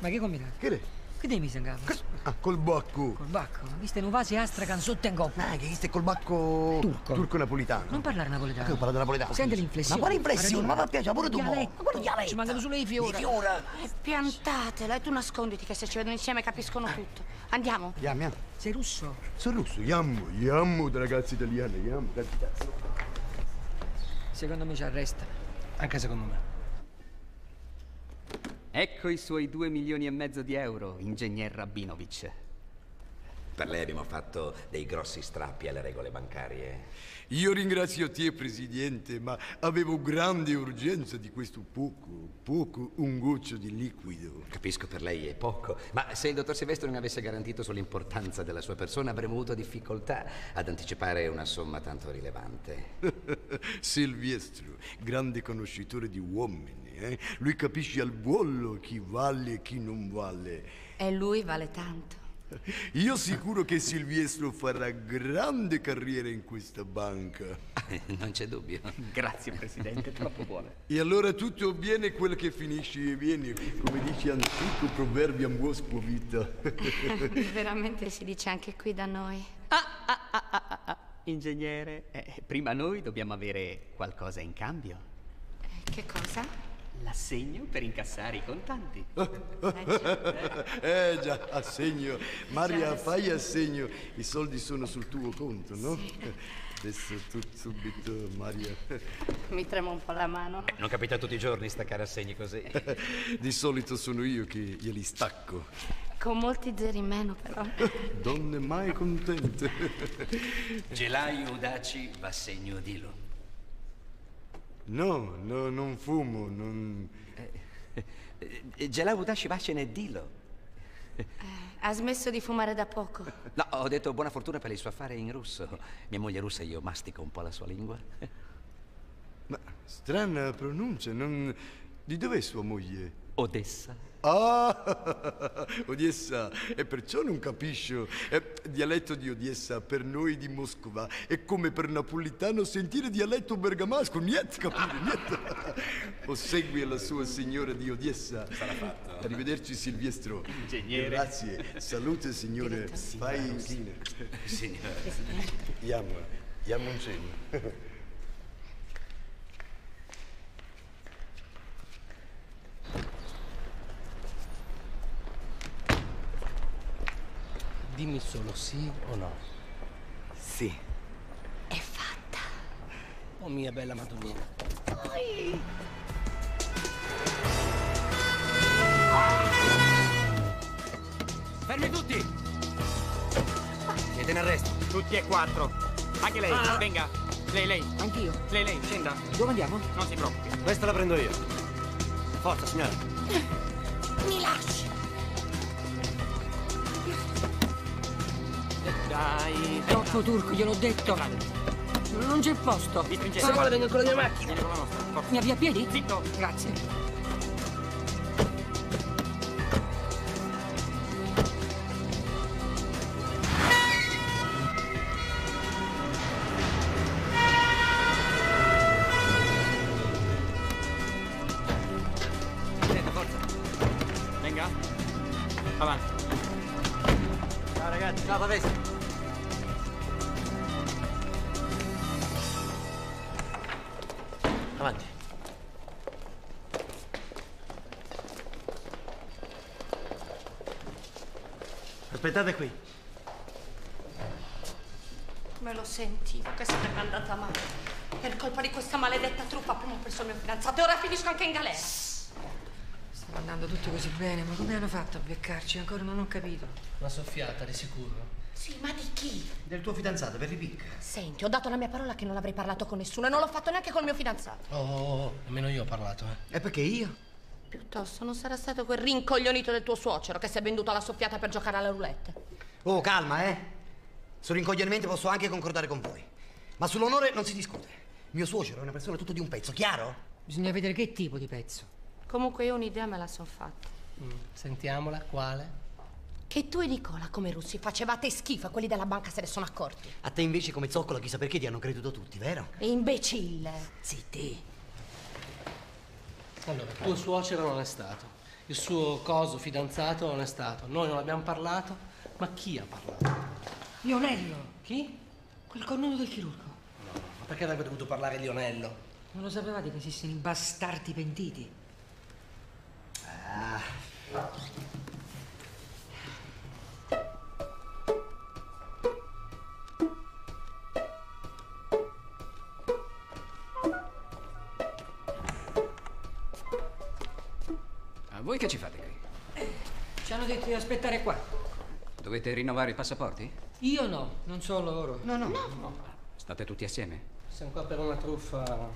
Ma che combinato? Che? Che devi mi sangavo? Ah, col bacco. Col bacco? Viste in vasi astracan sotto in goppa. Ah, che questo è col bacco... Turco. Turco napolitano. Non parlare napoletano. Che ho parlato napoletano? Senti l'inflessione. Ma quale inflessione? Ma va piace pure tu. Dialetto. Ma quale dialetto? Ci mancano solo i fiori. I fiora. Eh, piantatela e tu nasconditi che se ci vedono insieme capiscono tutto. Andiamo. Andiamo, andiamo. Sei russo? Sono russo, yammo, yammo da ragazzi italiani, yammo, ragazzi. Secondo me ci arresta. Anche secondo me. Ecco i suoi due milioni e mezzo di euro, ingegner Rabinovic. Per lei abbiamo fatto dei grossi strappi alle regole bancarie. Io ringrazio te, Presidente, ma avevo grande urgenza di questo poco, poco, un goccio di liquido. Capisco per lei è poco, ma se il dottor Silvestro non avesse garantito sull'importanza della sua persona avremmo avuto difficoltà ad anticipare una somma tanto rilevante. Silvestro, grande conoscitore di uomini, eh? Lui capisce al volo chi vale e chi non vale. E lui vale tanto. Io sicuro che Silvestro farà grande carriera in questa banca. non c'è dubbio. Grazie, Presidente, troppo buono. E allora tutto viene quel che finisce e viene, come dice antico proverbio a Mosco vita. Veramente si dice anche qui da noi. Ingegnere, eh, prima noi dobbiamo avere qualcosa in cambio. Che cosa? L'assegno per incassare i contanti. eh già, assegno. Maria, Già, fai assegno. I soldi sono sul tuo conto, no? Adesso tu subito, Maria. Mi trema un po' la mano. Non capita tutti i giorni staccare assegni così. Di solito sono io che glieli stacco. Con molti zeri in meno, però. Donne mai contente. Gelai Udaci va segno Dilo. No, no, non fumo, non... Gelai Udaci va ne Dilo. Ha smesso di fumare da poco. No, ho detto buona fortuna per il suo affare in russo. Mia moglie russa e io mastico un po' la sua lingua. Ma strana pronuncia, non... Di dov'è sua moglie? Odessa. Ah, Odessa, e perciò non capisco. Eh, dialetto di Odessa per noi di Moscova è come per napolitano sentire dialetto bergamasco. Niente capire, niente. O segui la sua signora di Odessa. Sarà fatto. Arrivederci Silvestro. Ingegnere. Grazie. Salute signore. Fai Signore. Yam, yam un cenno. Dimmi solo sì o no. Sì. Oh mia bella madonnina. Fermi tutti! Siete in arresto. Tutti e quattro. Anche lei, Ah. venga. Lei, lei. Anch'io. Lei, lei, scenda. Dove andiamo? Non si preoccupi. Questa la prendo io. Forza, signora. Mi lasci. Dai. Troppo turco, gliel'ho detto. Non c'è posto. Se vuole venga con la mia macchina. Vieni con la nostra. forza. Mi avvia a piedi? Zitto. Grazie. Aspettate qui. Me lo sentivo che sarebbe andata male. Per colpa di questa maledetta truppa prima ho preso il mio fidanzato e ora finisco anche in galera. Stanno andando tutti così bene, ma come hanno fatto a beccarci? Ancora non ho capito. Una soffiata, di sicuro. Sì, ma di chi? Del tuo fidanzato, per ripicca. Senti, ho dato la mia parola che non avrei parlato con nessuno e non l'ho fatto neanche col mio fidanzato. Oh, oh, oh, nemmeno io ho parlato, eh. E perché io? Piuttosto non sarà stato quel rincoglionito del tuo suocero che si è venduto alla soffiata per giocare alla roulette. Oh, calma, eh. Su rincoglionimenti posso anche concordare con voi. Ma sull'onore non si discute. Mio suocero è una persona tutto di un pezzo, chiaro? Bisogna vedere che tipo di pezzo. Comunque io un'idea me la son fatta. Mm, Sentiamola, quale? Che tu e Nicola, come russi, facevate schifo e quelli della banca se ne sono accorti. A te invece come zoccolo chissà perché ti hanno creduto tutti, vero? Imbecille. Zitti. Allora, tuo suocero non è stato. Il suo coso fidanzato non è stato. Noi non abbiamo parlato, ma chi ha parlato? Lionello. Chi? Quel cornuto del chirurgo. Ma perché avrebbe dovuto parlare Lionello? Non lo sapevate che esistono i bastardi pentiti? Ah. Voi che ci fate qui? Ci hanno detto di aspettare qua. Dovete rinnovare i passaporti? Io no, non so loro. No, no. State tutti assieme? Siamo qua per una truffa.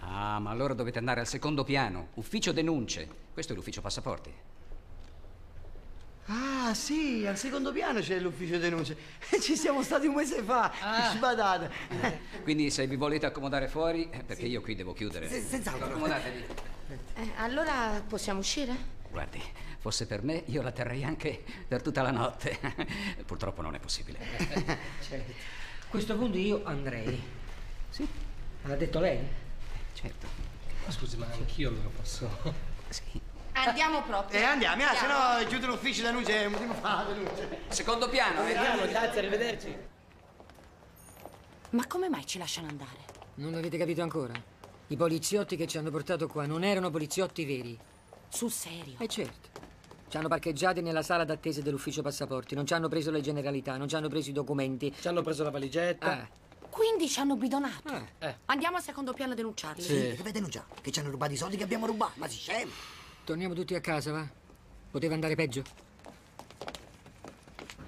Ah, ma allora dovete andare al secondo piano, ufficio denunce. Questo è l'ufficio passaporti. Ah, sì, al secondo piano c'è l'ufficio denunce. Ci siamo stati un mese fa. Sbadate. Quindi se vi volete accomodare fuori, eh, perché io qui devo chiudere. Se- senz'altro. Accomodatevi. Eh, allora possiamo uscire? Guardi, fosse per me, io la terrei anche per tutta la notte. Purtroppo non è possibile. Certo. A questo punto io andrei. Sì. L'ha detto lei? Certo. Ma scusi, ma anch'io allora posso. Sì. Andiamo proprio. Eh, andiamo, eh, se no chiude l'ufficio denunce, non potremo fare denunce. Secondo piano, eh. Andiamo, grazie, arrivederci. Ma come mai ci lasciano andare? Non l'avete capito ancora? I poliziotti che ci hanno portato qua non erano poliziotti veri. Sul serio? Eh certo. Ci hanno parcheggiati nella sala d'attesa dell'ufficio passaporti, non ci hanno preso le generalità, non ci hanno preso i documenti. Ci hanno preso la valigetta. Eh. Quindi ci hanno bidonato. Eh. Andiamo al secondo piano a denunciarli. Sì, dove denunciare? Che ci hanno rubato i soldi che abbiamo rubato, ma si scemo. Torniamo tutti a casa, va? Poteva andare peggio.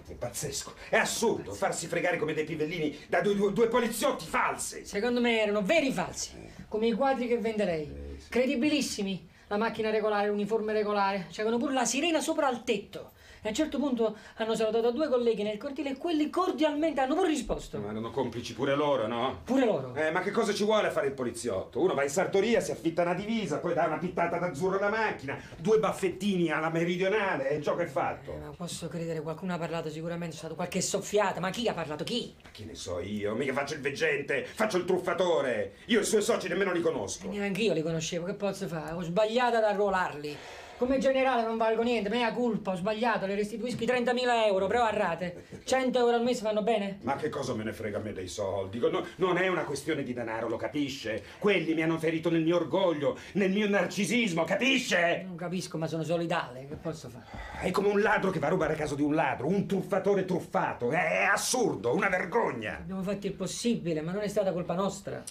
È pazzesco, è assurdo farsi fregare come dei pivellini da due, due- due poliziotti falsi. Secondo me erano veri falsi, come i quadri che vende lei. Credibilissimi. La macchina regolare, l'uniforme regolare. C'avevano pure la sirena sopra al tetto. E a un certo punto hanno salutato due colleghi nel cortile e quelli cordialmente hanno pure risposto. Ma erano complici pure loro, no? Pure loro. Eh, ma che cosa ci vuole a fare il poliziotto? Uno va in sartoria, si affitta una divisa, poi dà una pittata d'azzurro alla macchina, due baffettini alla meridionale e il gioco è fatto. Ma posso credere, qualcuno ha parlato sicuramente, c'è stato qualche soffiata, ma chi ha parlato? Chi? Che ne so io? Mica faccio il veggente, faccio il truffatore. Io i suoi soci nemmeno li conosco. Neanche io li conoscevo, che posso fare? Ho sbagliato ad arruolarli. Come generale non valgo niente, mea colpa, ho sbagliato, le restituisco i 30.000 euro, però a rate. 100 euro al mese vanno bene? Ma che cosa me ne frega a me dei soldi? No- non è una questione di denaro, lo capisce? Quelli mi hanno ferito nel mio orgoglio, nel mio narcisismo, capisce? Non capisco, ma sono solidale, che posso fare? È come un ladro che va a rubare a casa di un ladro, un truffatore truffato. È, è assurdo, una vergogna. Abbiamo fatto il possibile, ma non è stata colpa nostra.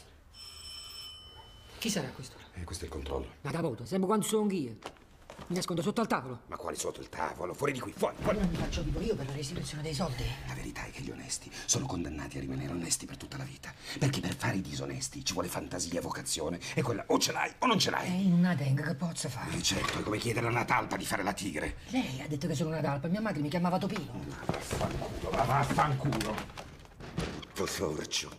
Chi sarà questo? E questo è il controllo. Ma da voto, sempre quando sono anch'io. Mi nascondo sotto al tavolo. Ma quali sotto il tavolo? Fuori di qui, fuori, fuori. Non mi faccio vivo io per la restituzione dei soldi. La verità è che gli onesti sono condannati a rimanere onesti per tutta la vita. Perché per fare i disonesti ci vuole fantasia, vocazione. E quella o ce l'hai o non ce E l'hai. in una tenga che posso fare? E certo, è come chiedere a una talpa di fare la tigre. Lei ha detto che sono una talpa, mia madre mi chiamava Topino. Vaffanculo, va, vaffanculo. Posorcio.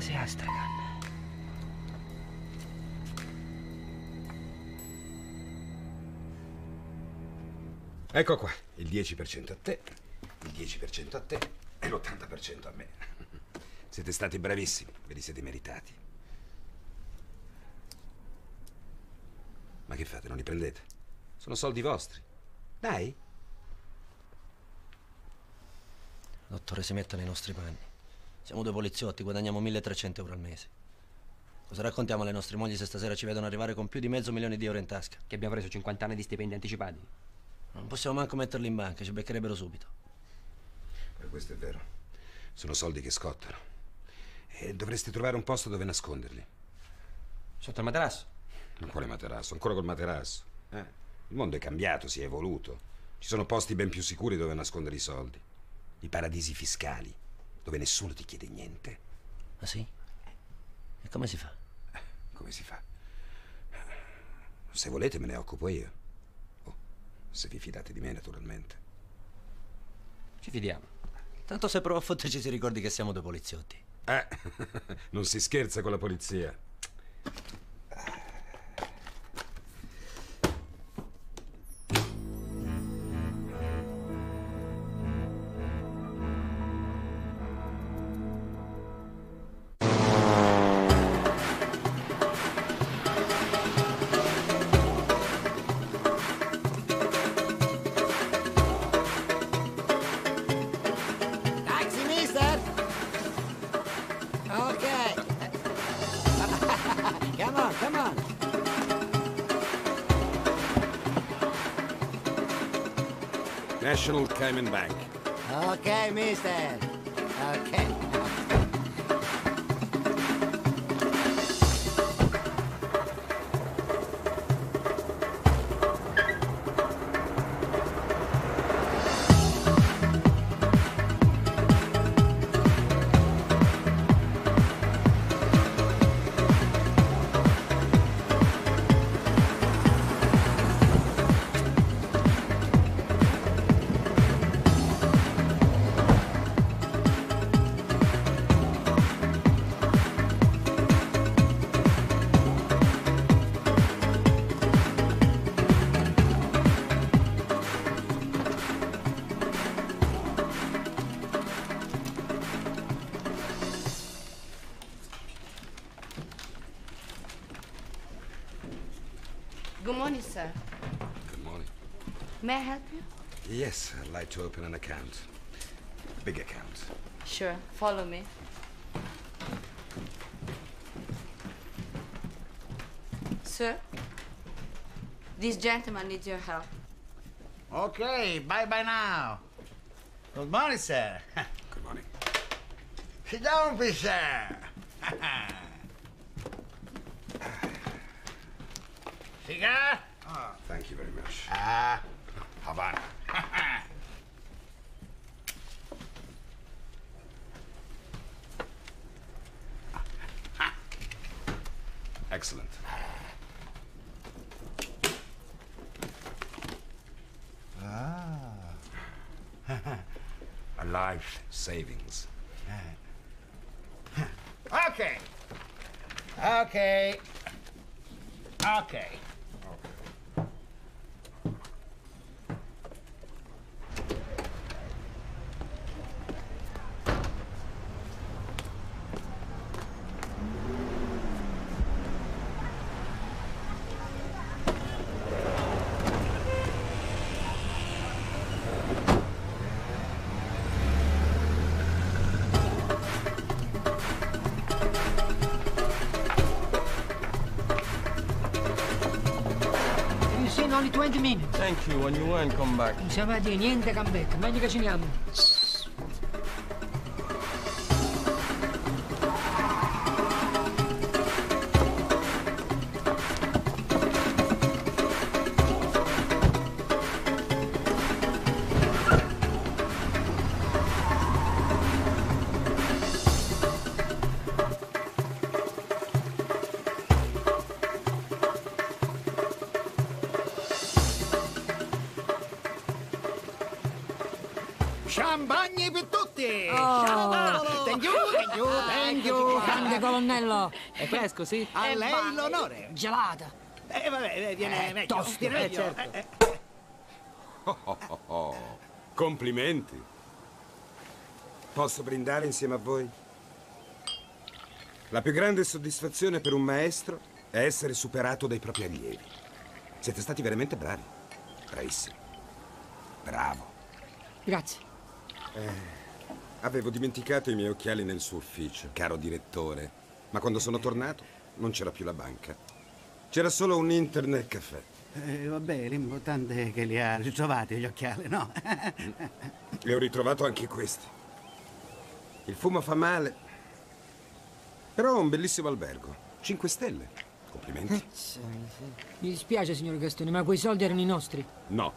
Quasi Astragan. Ecco qua, il 10% a te, il 10% a te e l'80% a me. Siete stati bravissimi, ve li siete meritati. Ma che fate, non li prendete? Sono soldi vostri. Dai. Dottore, si metta nei nostri panni. Siamo due poliziotti, guadagniamo 1300 euro al mese. Cosa raccontiamo alle nostre mogli se stasera ci vedono arrivare con più di mezzo milione di euro in tasca? Che abbiamo preso 50 anni di stipendi anticipati. Non possiamo manco metterli in banca, ci beccherebbero subito. Per questo è vero. Sono soldi che scottano. E dovreste trovare un posto dove nasconderli. Sotto il materasso? Ma quale materasso? Ancora col materasso? Eh? Il mondo è cambiato, si è evoluto. Ci sono posti ben più sicuri dove nascondere i soldi. I paradisi fiscali, dove nessuno ti chiede niente. Ah sì? E come si fa? Come si fa? Se volete me ne occupo io. Oh, se vi fidate di me, naturalmente. Ci fidiamo. Tanto se prova a fotterci si ricordi che siamo due poliziotti. Eh, non si scherza con la polizia. National Cayman Good morning, sir. Good morning. May I help you? Yes, I'd like to open an account. Big account. Sure. Follow me. Sir, this gentleman needs your help. Okay, bye bye now. Good morning, sir. Good morning. Sit down, please, sir. Figa? Ah, thank you very much. Ah, seen only 20 minutes. Thank you. When you want, come back. Non siamo a dire niente comeback, meglio che ceniamo. Sì? A lei l'onore! Gelata. Eh, vabbè, viene Eh, meglio. tosto. Viene Eh, meglio. certo. Eh, Oh, oh, oh, oh. Complimenti. Posso brindare insieme a voi? La più grande soddisfazione per un maestro è essere superato dai propri allievi. Siete stati veramente bravi. Bravissimi. Bravo. Grazie. Eh, avevo dimenticato i miei occhiali nel suo ufficio, caro direttore. Ma quando sono tornato non c'era più la banca. C'era solo un internet caffè. Eh, vabbè, l'importante è che li ha ritrovati gli occhiali, no? E ho ritrovato anche questi. Il fumo fa male. Però ho un bellissimo albergo. Cinque stelle. Complimenti. Mi dispiace, signor Gastone, ma quei soldi erano i nostri. No,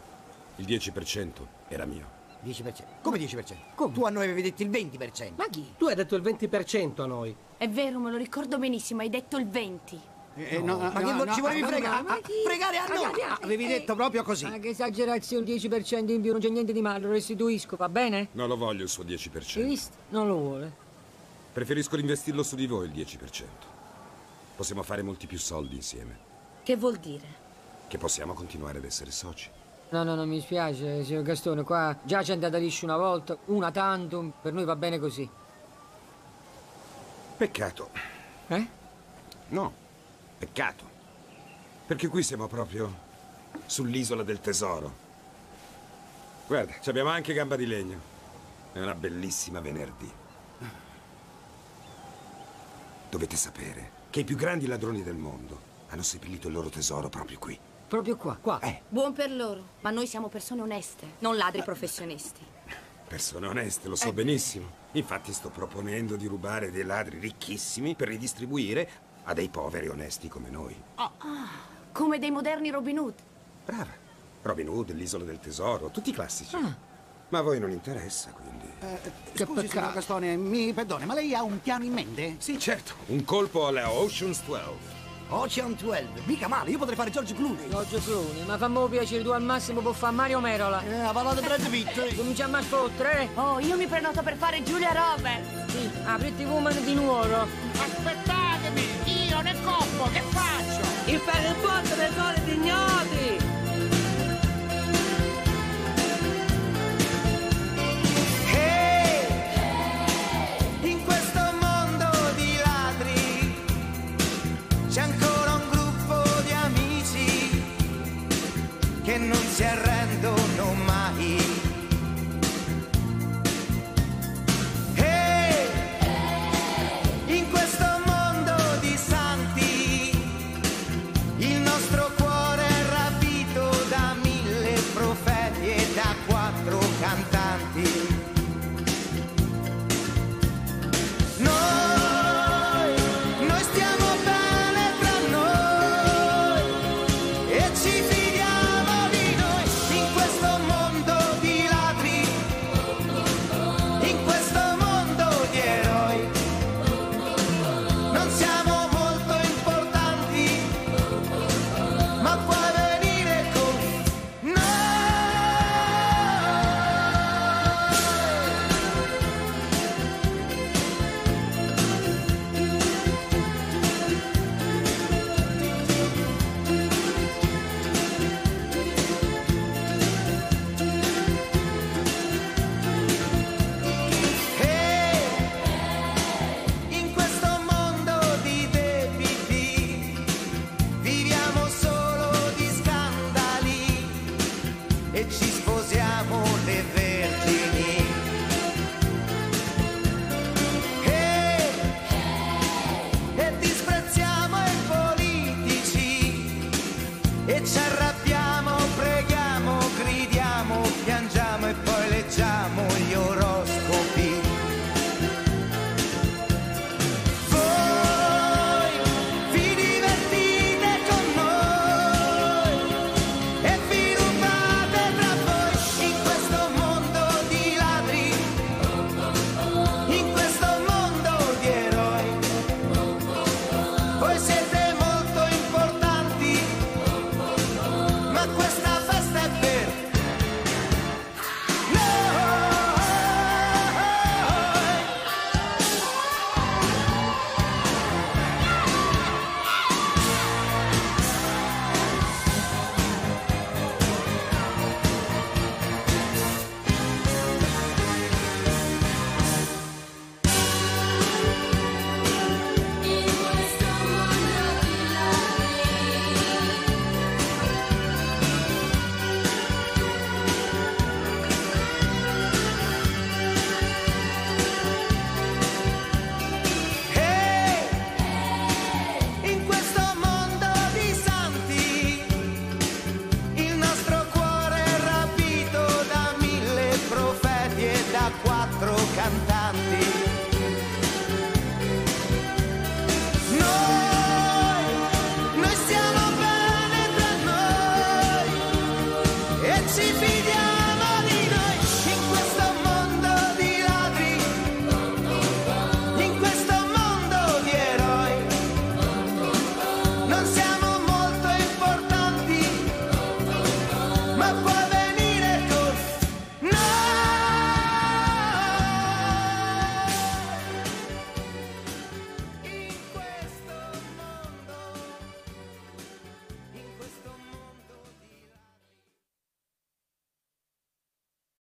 il 10% era mio. 10%. Come 10%? Come? Tu a noi avevi detto il 20%. Ma chi? Tu hai detto il 20% a noi. È vero, me lo ricordo benissimo, hai detto il 20. Eh, no, Ma no, che no, ci volevi no, fregare? no, fregare a noi? Ah, Avevi detto proprio così. Ma che esagerazione, 10% in più, non c'è niente di male, lo restituisco, va bene? Non lo voglio il suo Hai 10%. visto? Non lo vuole. Preferisco investirlo su di voi il 10%. Possiamo fare molti più soldi insieme. Che vuol dire? Che possiamo continuare ad essere soci. No, no, no, mi spiace, signor Gastone, qua già ci è andata liscio una volta, una tantum, per noi va bene così. Peccato. Eh? No, peccato. Perché qui siamo proprio sull'isola del tesoro. Guarda, ci abbiamo anche gamba di legno. È una bellissima venerdì. Dovete sapere che i più grandi ladroni del mondo hanno seppellito il loro tesoro proprio qui. Proprio qua, qua. Buon per loro, ma noi siamo persone oneste, non ladri professionisti. Persone oneste, lo so benissimo. Infatti sto proponendo di rubare dei ladri ricchissimi per ridistribuire a dei poveri onesti come noi. Ah, come dei moderni Robin Hood. Brava. Robin Hood, l'isola del tesoro, tutti classici. Ma a voi non interessa, quindi. Eh, Scusi, signor Gastone, mi perdoni, ma lei ha un piano in mente? Sì, certo. Un colpo alla Ocean's 12. Ocean 12, mica male, io potrei fare George Clooney. Giorgio Clooney, ma fammi piacere, tu al massimo può fare Mario Merola. Eh, ha parlato Brad Pitt. Cominciamo a sfottere, eh? Oh, io mi prenoto per fare Giulia Roberts. Sì, apriti woman di nuovo. Aspettatemi, io ne coppo, che faccio? Il ferrabotte dei soliti ignoti! Che non